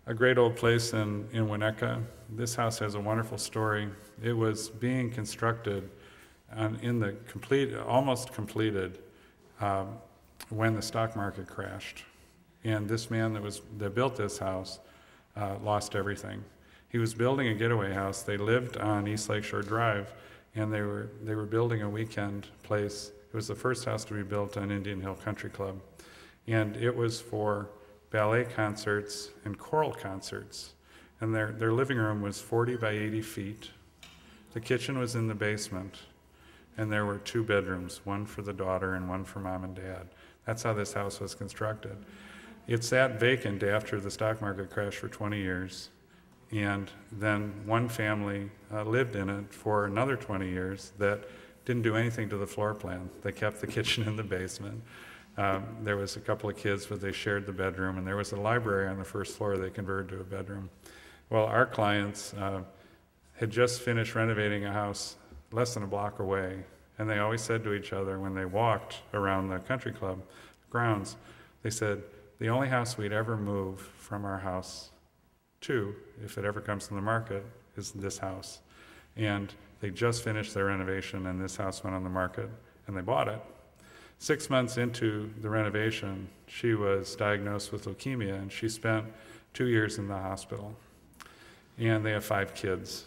a great old place in, in Winnetka. This house has a wonderful story. It was being constructed on, in the complete, almost completed um, when the stock market crashed. And this man that, was, that built this house uh, lost everything. He was building a getaway house. They lived on East Lakeshore Drive, and they were, they were building a weekend place. It was the first house to be built on Indian Hill Country Club. And it was for ballet concerts, and choral concerts. And their, their living room was 40 by 80 feet. The kitchen was in the basement, and there were two bedrooms, one for the daughter and one for mom and dad. That's how this house was constructed. It sat vacant after the stock market crashed for 20 years, and then one family uh, lived in it for another 20 years that didn't do anything to the floor plan. They kept the kitchen in the basement. Um, there was a couple of kids, but they shared the bedroom, and there was a library on the first floor they converted to a bedroom. Well, our clients uh, had just finished renovating a house less than a block away, and they always said to each other when they walked around the country club grounds, they said, the only house we'd ever move from our house to, if it ever comes to the market, is this house. And they just finished their renovation, and this house went on the market, and they bought it. Six months into the renovation, she was diagnosed with leukemia and she spent two years in the hospital. And they have five kids.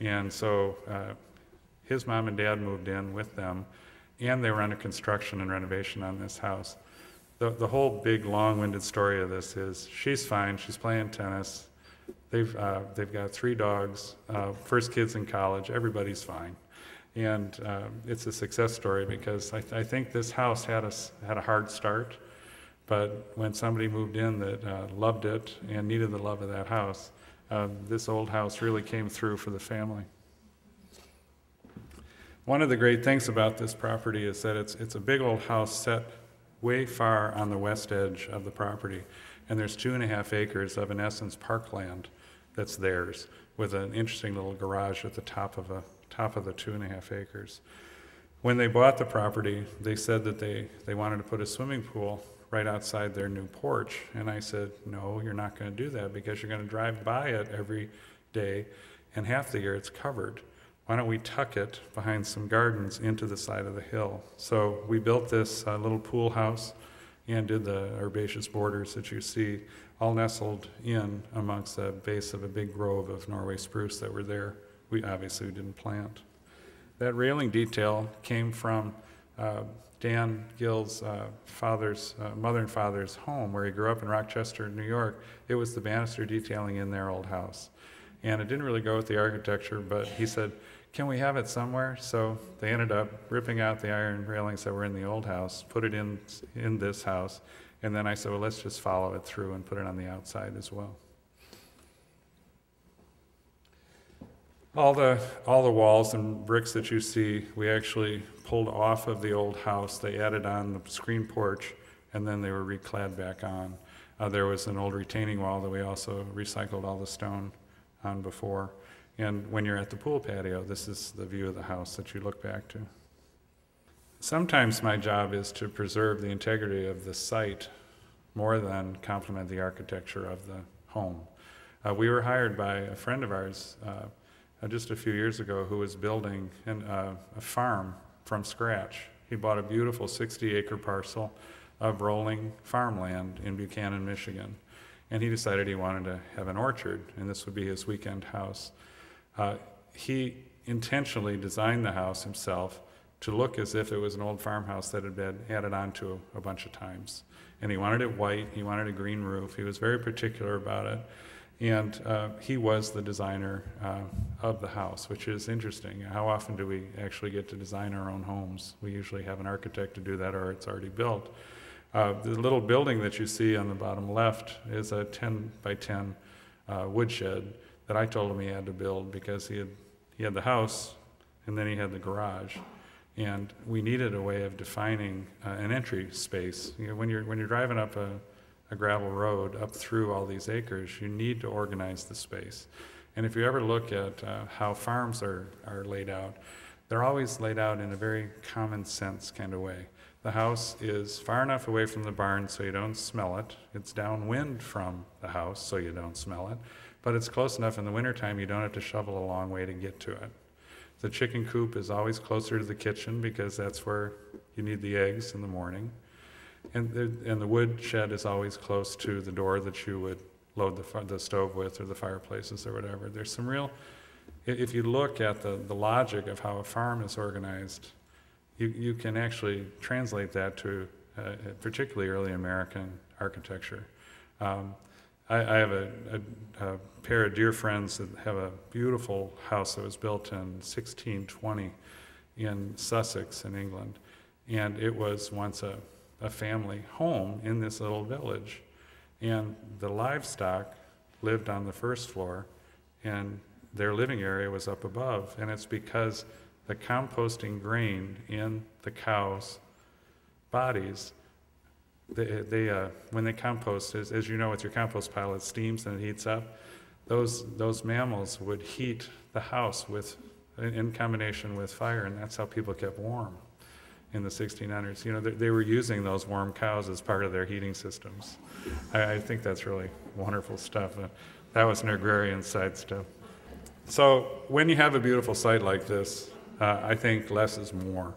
And so uh, his mom and dad moved in with them, and they were under construction and renovation on this house. The, the whole big, long winded story of this is she's fine, she's playing tennis. They've, uh, they've got three dogs, uh, first kids in college, everybody's fine. And uh, it's a success story because I, th- I, think this house had a, had a hard start, but when somebody moved in that uh, loved it and needed the love of that house, um, this old house really came through for the family. One of the great things about this property is that it's, it's a big old house set way far on the west edge of the property. And there's two and a half acres of, in essence, parkland that's theirs with an interesting little garage at the top of a top of the two and a half acres. When they bought the property, they said that they, they wanted to put a swimming pool right outside their new porch. And I said, no, you're not going to do that because you're going to drive by it every day, and half the year it's covered. Why don't we tuck it behind some gardens into the side of the hill? So we built this uh, little pool house and did the herbaceous borders that you see, all nestled in amongst the base of a big grove of Norway spruce that were there we obviously didn't plant. That railing detail came from uh, Dan Gill's uh, father's, uh, mother and father's home where he grew up in Rochester, New York. It was the banister detailing in their old house. And it didn't really go with the architecture, but he said, can we have it somewhere? So they ended up ripping out the iron railings that were in the old house, put it in, in this house, and then I said, well, let's just follow it through and put it on the outside as well. All the, all the walls and bricks that you see, we actually pulled off of the old house. They added on the screen porch and then they were reclad back on. Uh, There was an old retaining wall that we also recycled all the stone on before. And when you're at the pool patio, this is the view of the house that you look back to. Sometimes my job is to preserve the integrity of the site more than complement the architecture of the home. Uh, we were hired by a friend of ours uh, uh, just a few years ago who was building an, uh, a farm from scratch. He bought a beautiful 60 acre parcel of rolling farmland in Buchanan, Michigan. And he decided he wanted to have an orchard, and this would be his weekend house. Uh, he intentionally designed the house himself to look as if it was an old farmhouse that had been added onto a bunch of times. And he wanted it white, he wanted a green roof, he was very particular about it. And uh, he was the designer uh, of the house, which is interesting. How often do we actually get to design our own homes? We usually have an architect to do that, or it's already built. Uh, the little building that you see on the bottom left is a 10 by 10 uh, woodshed that I told him he had to build because he had, he had the house and then he had the garage. And we needed a way of defining uh, an entry space. You know, when, you're, when you're driving up a, a gravel road up through all these acres, you need to organize the space. And if you ever look at uh, how farms are, are laid out, they're always laid out in a very common sense kind of way. The house is far enough away from the barn so you don't smell it. It's downwind from the house so you don't smell it. But it's close enough in the wintertime you don't have to shovel a long way to get to it. The chicken coop is always closer to the kitchen because that's where you need the eggs in the morning. And the, and the wood shed is always close to the door that you would load the, the stove with or the fireplaces or whatever. There's some real, if you look at the, the logic of how a farm is organized, you, you can actually translate that to uh, particularly early American architecture. Um, I, I have a, a, a pair of dear friends that have a beautiful house that was built in 1620 in Sussex in England. And it was once a, a family home in this little village. And the livestock lived on the first floor, and their living area was up above. And it's because the composting grain in the cows' bodies they, they uh, when they compost, as, as you know, with your compost pile, it steams and it heats up. Those, those mammals would heat the house with, in, in combination with fire, and that's how people kept warm in the 1600s. You know, they, they were using those warm cows as part of their heating systems. I, I think that's really wonderful stuff. Uh, that was an agrarian side stuff. So when you have a beautiful site like this, uh, I think less is more.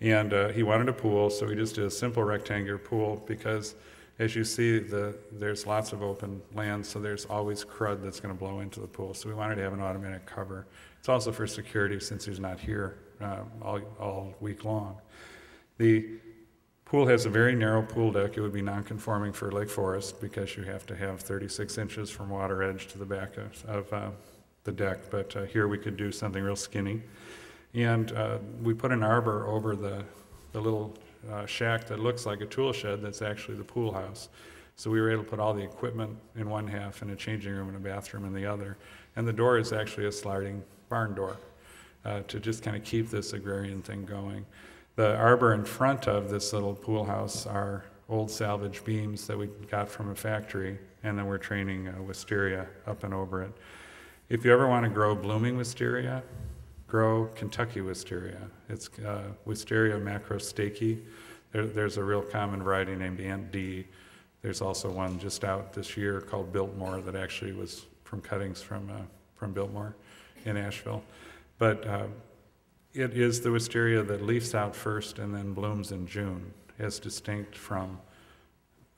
And uh, he wanted a pool, so we just did a simple rectangular pool because, as you see, the, there's lots of open land, so there's always crud that's going to blow into the pool. So we wanted to have an automatic cover. It's also for security since he's not here uh, all, all week long. The pool has a very narrow pool deck. It would be non-conforming for Lake Forest because you have to have 36 inches from water edge to the back of, of uh, the deck. But uh, here we could do something real skinny. And uh, we put an arbor over the, the little uh, shack that looks like a tool shed that's actually the pool house. So we were able to put all the equipment in one half and a changing room and a bathroom in the other. And the door is actually a sliding barn door uh, to just kind of keep this agrarian thing going. The arbor in front of this little pool house are old salvage beams that we got from a factory, and then we're training uh, wisteria up and over it. If you ever want to grow blooming wisteria, grow Kentucky wisteria. It's uh, Wisteria macrostachya. There, there's a real common variety named Aunt Dee. There's also one just out this year called Biltmore that actually was from cuttings from, uh, from Biltmore in Asheville. But uh, it is the wisteria that leaves out first and then blooms in June, as distinct from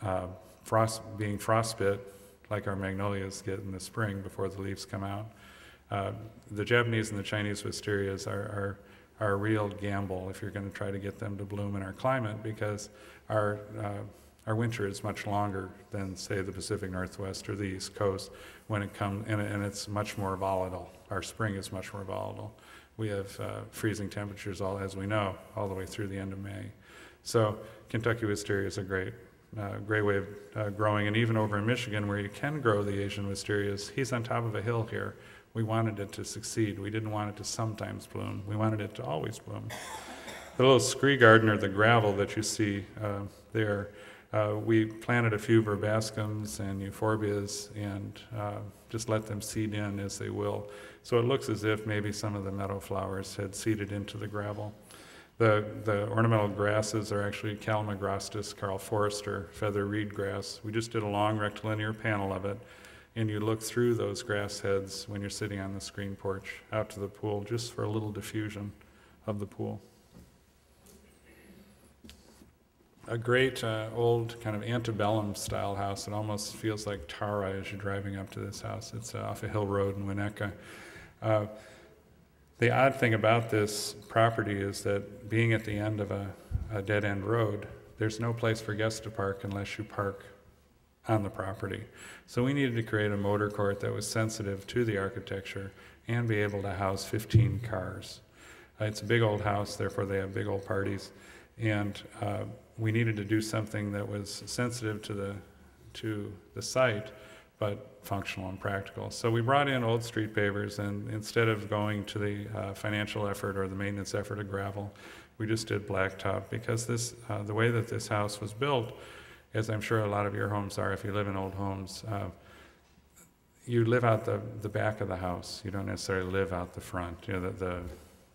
uh, frost, being frostbit, like our magnolias get in the spring before the leaves come out. Uh, the Japanese and the Chinese wisterias are, are, are a real gamble if you're going to try to get them to bloom in our climate because our, uh, our winter is much longer than, say, the Pacific Northwest or the East Coast when it comes, and, and it's much more volatile. Our spring is much more volatile. We have uh, freezing temperatures, all as we know, all the way through the end of May. So Kentucky wisteria is a great, uh, great way of uh, growing. And even over in Michigan, where you can grow the Asian wisterias, he's on top of a hill here. We wanted it to succeed. We didn't want it to sometimes bloom. We wanted it to always bloom. The little scree garden or the gravel that you see uh, there, Uh, we planted a few verbascums and euphorbias and uh, just let them seed in as they will. So it looks as if maybe some of the meadow flowers had seeded into the gravel. The, the ornamental grasses are actually Calamagrostis, Karl Foerster, feather reed grass. We just did a long rectilinear panel of it, and you look through those grass heads when you're sitting on the screen porch out to the pool, just for a little diffusion of the pool. A great uh, old kind of antebellum style house. It almost feels like Tara as you're driving up to this house. It's uh, off a hill road in Winnetka. Uh, the odd thing about this property is that being at the end of a, a dead end road, there's no place for guests to park unless you park on the property. So we needed to create a motor court that was sensitive to the architecture and be able to house 15 cars. Uh, it's a big old house, therefore they have big old parties. And uh, we needed to do something that was sensitive to the, to the site, but functional and practical. So we brought in old street pavers, and instead of going to the uh, financial effort or the maintenance effort of gravel, we just did blacktop because this, uh, the way that this house was built, as I'm sure a lot of your homes are, if you live in old homes, uh, you live out the, the back of the house. You don't necessarily live out the front. You know, the, the,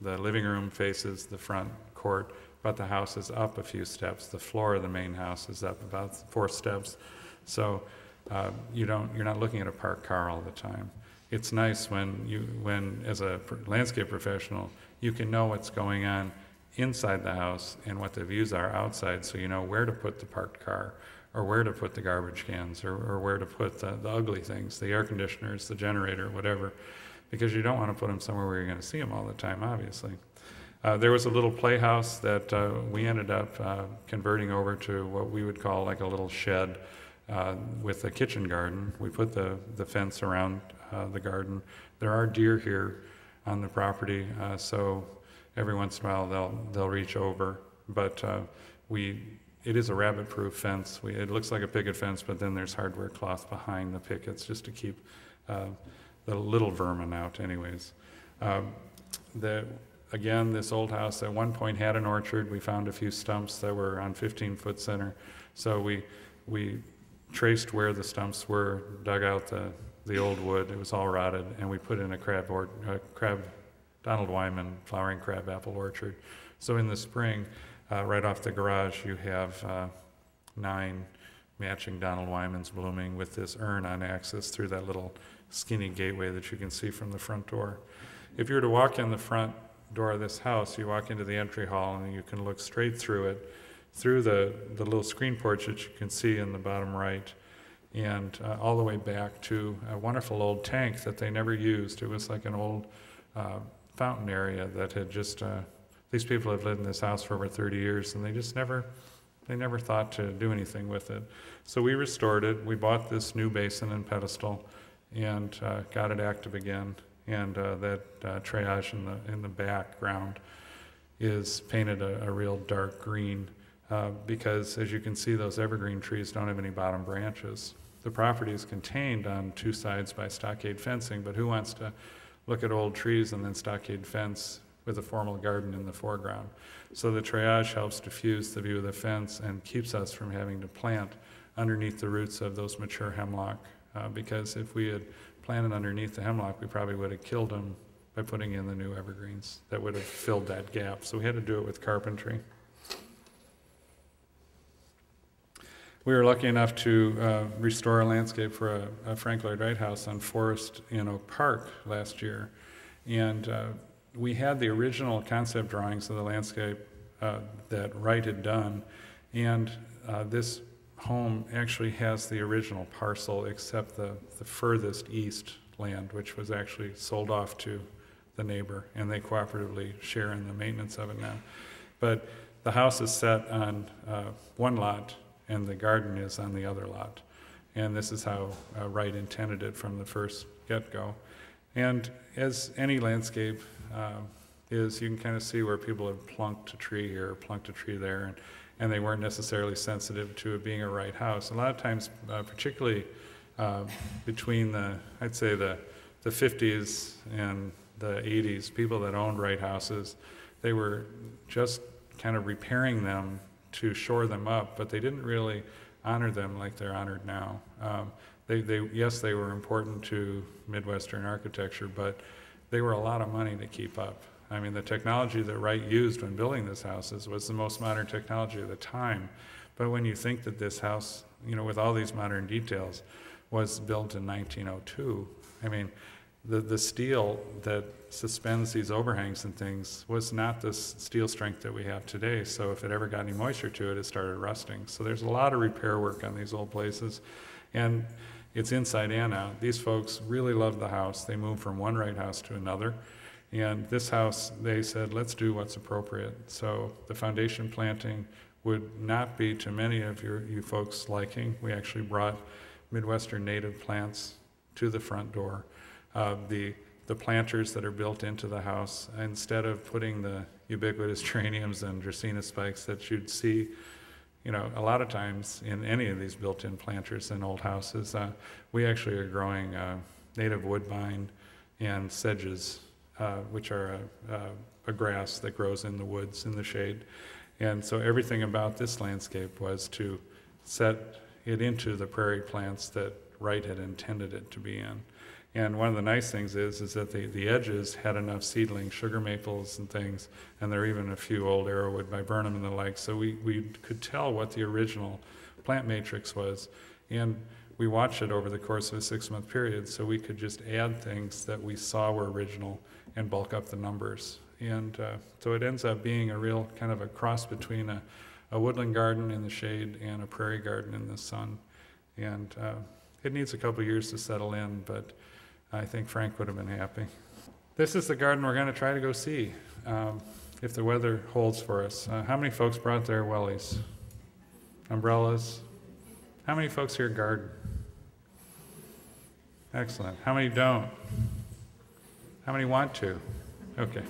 the living room faces the front court, but the house is up a few steps. The floor of the main house is up about four steps. So uh, you don't, you're not looking at a parked car all the time. It's nice when you, when as a landscape professional, you can know what's going on inside the house and what the views are outside, so you know where to put the parked car, or where to put the garbage cans, or, or where to put the, the ugly things, the air conditioners, the generator, whatever, because you don't want to put them somewhere where you're going to see them all the time, obviously. Uh, there was a little playhouse that uh, we ended up uh, converting over to what we would call like a little shed uh, with a kitchen garden. We put the, the fence around uh, the garden. There are deer here on the property, uh, so every once in a while they'll, they'll reach over. But uh, we, it is a rabbit-proof fence. We, it looks like a picket fence, but then there's hardware cloth behind the pickets just to keep uh, the little vermin out anyways. Um, the, again, this old house at one point had an orchard. We found a few stumps that were on 15-foot center. So we, we traced where the stumps were, dug out the, the old wood, it was all rotted, and we put in a crab or, a crab, Donald Wyman flowering crab apple orchard. So in the spring, uh, right off the garage, you have, uh, nine matching Donald Wymans blooming with this urn on axis through that little skinny gateway that you can see from the front door. If you were to walk in the front door of this house, you walk into the entry hall and you can look straight through it through the, the little screen porch that you can see in the bottom right, and uh, all the way back to a wonderful old tank that they never used. It was like an old uh, fountain area that had just, uh, these people have lived in this house for over 30 years, and they just never, they never thought to do anything with it. So we restored it. We bought this new basin and pedestal and uh, got it active again. And uh, that uh, treillage in the, in the background is painted a, a real dark green. Uh, because as you can see, those evergreen trees don't have any bottom branches. The property is contained on two sides by stockade fencing, but who wants to look at old trees and then stockade fence with a formal garden in the foreground? So the treillage helps diffuse the view of the fence and keeps us from having to plant underneath the roots of those mature hemlock. Uh, because if we had planted underneath the hemlock, we probably would have killed them by putting in the new evergreens that would have filled that gap. So we had to do it with carpentry. We were lucky enough to uh, restore a landscape for a, a Frank Lloyd Wright house on Forest in Oak Park last year. And uh, we had the original concept drawings of the landscape uh, that Wright had done. And uh, this home actually has the original parcel except the, the furthest east land, which was actually sold off to the neighbor, and they cooperatively share in the maintenance of it now. But the house is set on uh, one lot and the garden is on the other lot. And this is how uh, Wright intended it from the first get-go. And as any landscape uh, is, you can kind of see where people have plunked a tree here, plunked a tree there, and, and they weren't necessarily sensitive to it being a Wright house. A lot of times, uh, particularly uh, between the, I'd say the, the 50s and the 80s, people that owned Wright houses, they were just kind of repairing them to shore them up, but they didn't really honor them like they're honored now. Um, they, they, yes, they were important to Midwestern architecture, but they were a lot of money to keep up. I mean, the technology that Wright used when building this houses was the most modern technology of the time. But when you think that this house, you know, with all these modern details, was built in 1902, I mean, the, the steel that suspends these overhangs and things was not the steel strength that we have today. So if it ever got any moisture to it, it started rusting. So there's a lot of repair work on these old places. And it's inside and out. These folks really love the house. They moved from one Wright house to another. And this house, they said, let's do what's appropriate. So the foundation planting would not be to many of your, you folks' liking. We actually brought Midwestern native plants to the front door. Uh, the, the planters that are built into the house, instead of putting the ubiquitous geraniums and dracaena spikes that you'd see, you know, a lot of times in any of these built-in planters in old houses, uh, we actually are growing uh, native woodbine and sedges, uh, which are a, a, a grass that grows in the woods in the shade. And so everything about this landscape was to set it into the prairie plants that Wright had intended it to be in. And one of the nice things is, is that the, the edges had enough seedling sugar maples and things, and there are even a few old arrowwood viburnum and the like. So we, we could tell what the original plant matrix was. And we watched it over the course of a six month period, so we could just add things that we saw were original and bulk up the numbers. And uh, so it ends up being a real kind of a cross between a, a woodland garden in the shade and a prairie garden in the sun. And uh, it needs a couple years to settle in, but I think Frank would have been happy. This is the garden we're going to try to go see um, if the weather holds for us. Uh, how many folks brought their wellies? Umbrellas? How many folks here garden? Excellent. How many don't? How many want to? Okay.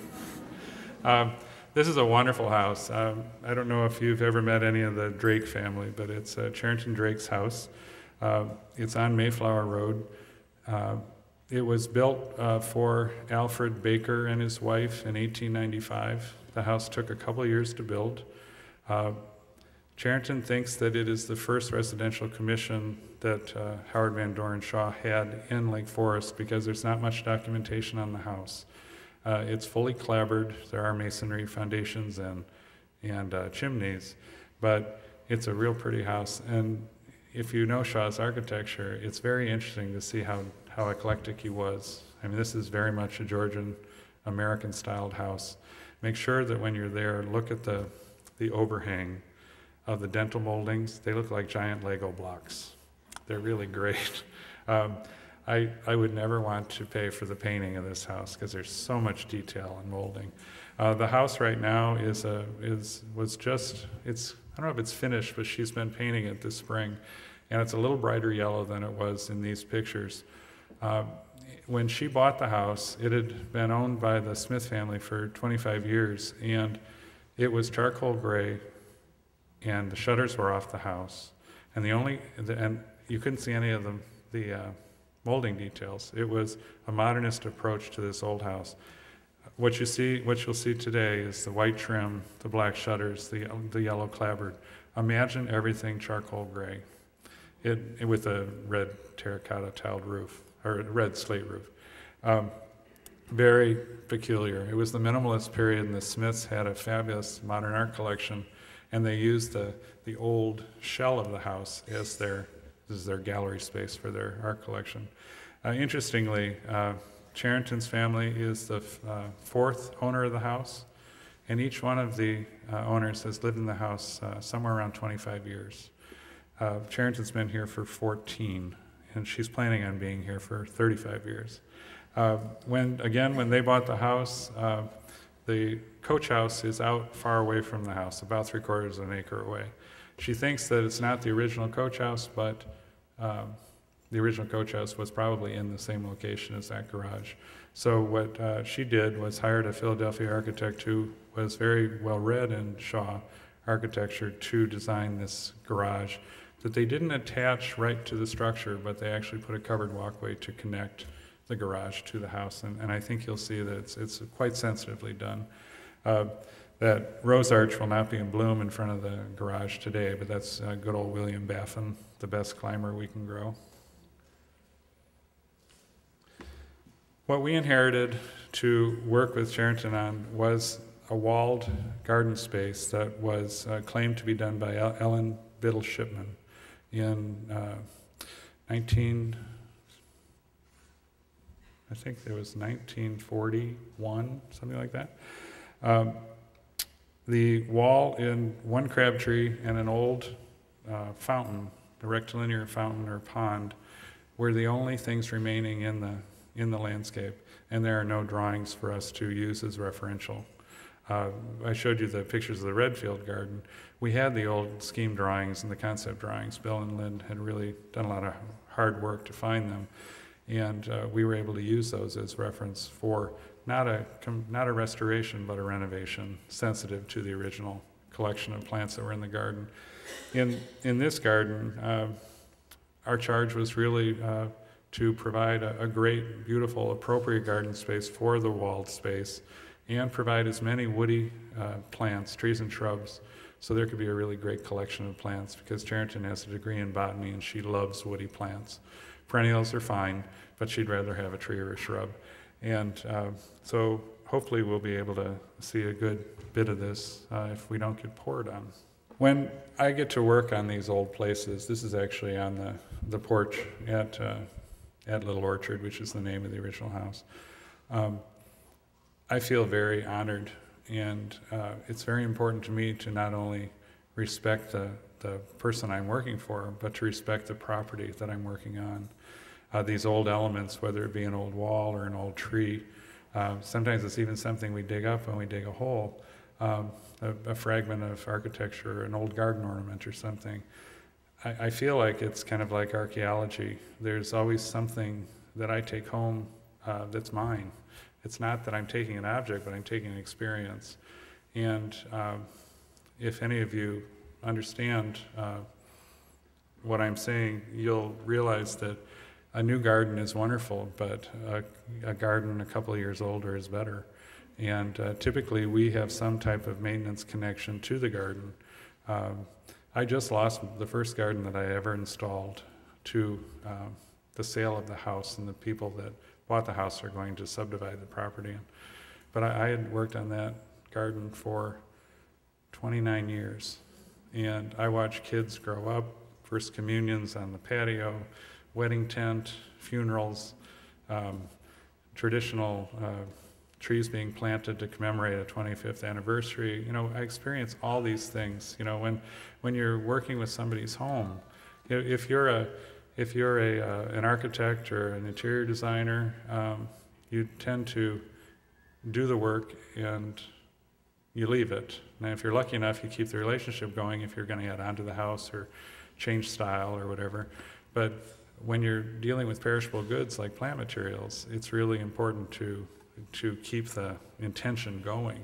Um, this is a wonderful house. Um, I don't know if you've ever met any of the Drake family, but it's uh, Charrington Drake's house. Uh, it's on Mayflower Road. Uh, it was built uh, for Alfred Baker and his wife in 1895. The house took a couple years to build. Uh, Charrington thinks that it is the first residential commission that uh, Howard Van Doren Shaw had in Lake Forest because there's not much documentation on the house. Uh, it's fully clabbered. There are masonry foundations and and uh, chimneys, but it's a real pretty house. And if you know Shaw's architecture, it's very interesting to see how how eclectic he was. I mean, this is very much a Georgian American styled house. Make sure that when you're there, look at the the overhang of the dentil moldings. They look like giant Lego blocks. They're really great. Um, I, I would never want to pay for the painting of this house because there's so much detail and molding. Uh, the house right now is a, is, was just, it's, I don't know if it's finished, but she's been painting it this spring. And it's a little brighter yellow than it was in these pictures. Uh, when she bought the house, it had been owned by the Smith family for 25 years, and it was charcoal gray, and the shutters were off the house. And the only, and you couldn't see any of the, the uh, molding details. It was a modernist approach to this old house. What you see, what you'll see today is the white trim, the black shutters, the, the yellow clapboard. Imagine everything charcoal gray, it with a red terracotta tiled roof or red slate roof. Um, very peculiar. It was the minimalist period, and the Smiths had a fabulous modern art collection, and they used the, the old shell of the house as their is their gallery space for their art collection. Uh, interestingly, uh, Charrington's family is the uh, fourth owner of the house, and each one of the uh, owners has lived in the house uh, somewhere around 25 years. Uh, Charrington's been here for 14, and she's planning on being here for 35 years. Uh, when again, when they bought the house, uh, the coach house is out far away from the house, about three quarters of an acre away. She thinks that it's not the original coach house, but um, the original coach house was probably in the same location as that garage. So what uh, she did was hired a Philadelphia architect who was very well read in Shaw architecture to design this garage that they didn't attach right to the structure, but they actually put a covered walkway to connect the garage to the house. And, and I think you'll see that it's, it's quite sensitively done. Uh, that rose arch will not be in bloom in front of the garage today, but that's uh, good old William Baffin, the best climber we can grow. What we inherited to work with Charrington on was a walled garden space that was uh, claimed to be done by Ellen Biddle Shipman in uh, 19, I think it was 1941, something like that. Um, the wall in one crabtree and an old uh, fountain, a rectilinear fountain or pond, were the only things remaining in the in the landscape, and there are no drawings for us to use as referential. Uh, I showed you the pictures of the Redfield Garden. We had the old scheme drawings and the concept drawings. Bill and Lynn had really done a lot of hard work to find them, and uh, we were able to use those as reference for not a not a restoration but a renovation, sensitive to the original collection of plants that were in the garden. In in this garden, uh, our charge was really uh, to provide a, a great, beautiful, appropriate garden space for the walled space and provide as many woody uh, plants, trees and shrubs, so there could be a really great collection of plants because Charrington has a degree in botany and she loves woody plants. Perennials are fine, but she'd rather have a tree or a shrub. And uh, so hopefully we'll be able to see a good bit of this uh, if we don't get poured on. When I get to work on these old places, this is actually on the, the porch at uh, at Little Orchard, which is the name of the original house. Um, I feel very honored, and uh, it's very important to me to not only respect the, the person I'm working for, but to respect the property that I'm working on. Uh, these old elements, whether it be an old wall or an old tree, uh, sometimes it's even something we dig up when we dig a hole, um, a, a, fragment of architecture, an old garden ornament or something. I, I feel like it's kind of like archaeology. There's always something that I take home uh, that's mine. It's not that I'm taking an object, but I'm taking an experience. And um, if any of you understand uh, what I'm saying, you'll realize that a new garden is wonderful, but a, a garden a couple of years older is better. And uh, typically, we have some type of maintenance connection to the garden. Um, I just lost the first garden that I ever installed to um, the sale of the house, and the people that bought the house are going to subdivide the property. In. But I, I had worked on that garden for 29 years, and I watched kids grow up, first communions on the patio, wedding tent, funerals, um, traditional uh, trees being planted to commemorate a 25th anniversary. You know, I experience all these things. You know, when when you're working with somebody's home, if you're a if you're a uh, an architect or an interior designer, um, you tend to do the work and you leave it. Now, if you're lucky enough, you keep the relationship going if you're going to add on to the house or change style or whatever. But when you're dealing with perishable goods like plant materials, it's really important to to keep the intention going.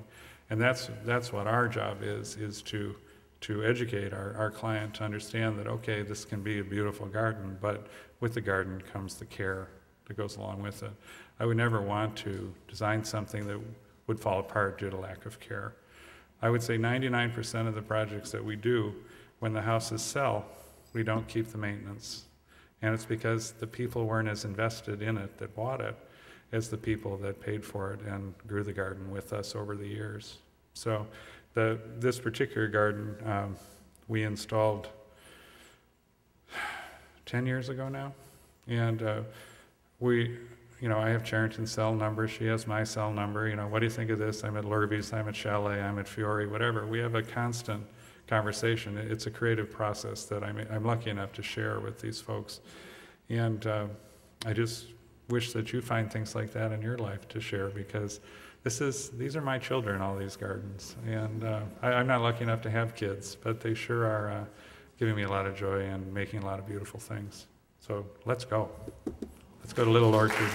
And that's, that's what our job is, is to, to educate our, our client to understand that, okay, this can be a beautiful garden, but with the garden comes the care that goes along with it. I would never want to design something that would fall apart due to lack of care. I would say 99% of the projects that we do, when the houses sell, we don't keep the maintenance. And it's because the people weren't as invested in it that bought it as the people that paid for it and grew the garden with us over the years. So the, this particular garden um, we installed 10 years ago now. And uh, we, you know, I have Charrington's cell number, she has my cell number. You know, what do you think of this? I'm at Lurvey's, I'm at Chalet, I'm at Fiore, whatever. We have a constant conversation. It's a creative process that I'm, I'm lucky enough to share with these folks. And uh, I just wish that you find things like that in your life to share because this is these are my children all these gardens. And uh, I, am not lucky enough to have kids but they sure are uh, giving me a lot of joy and making a lot of beautiful things. So let's go. Let's go to little orchard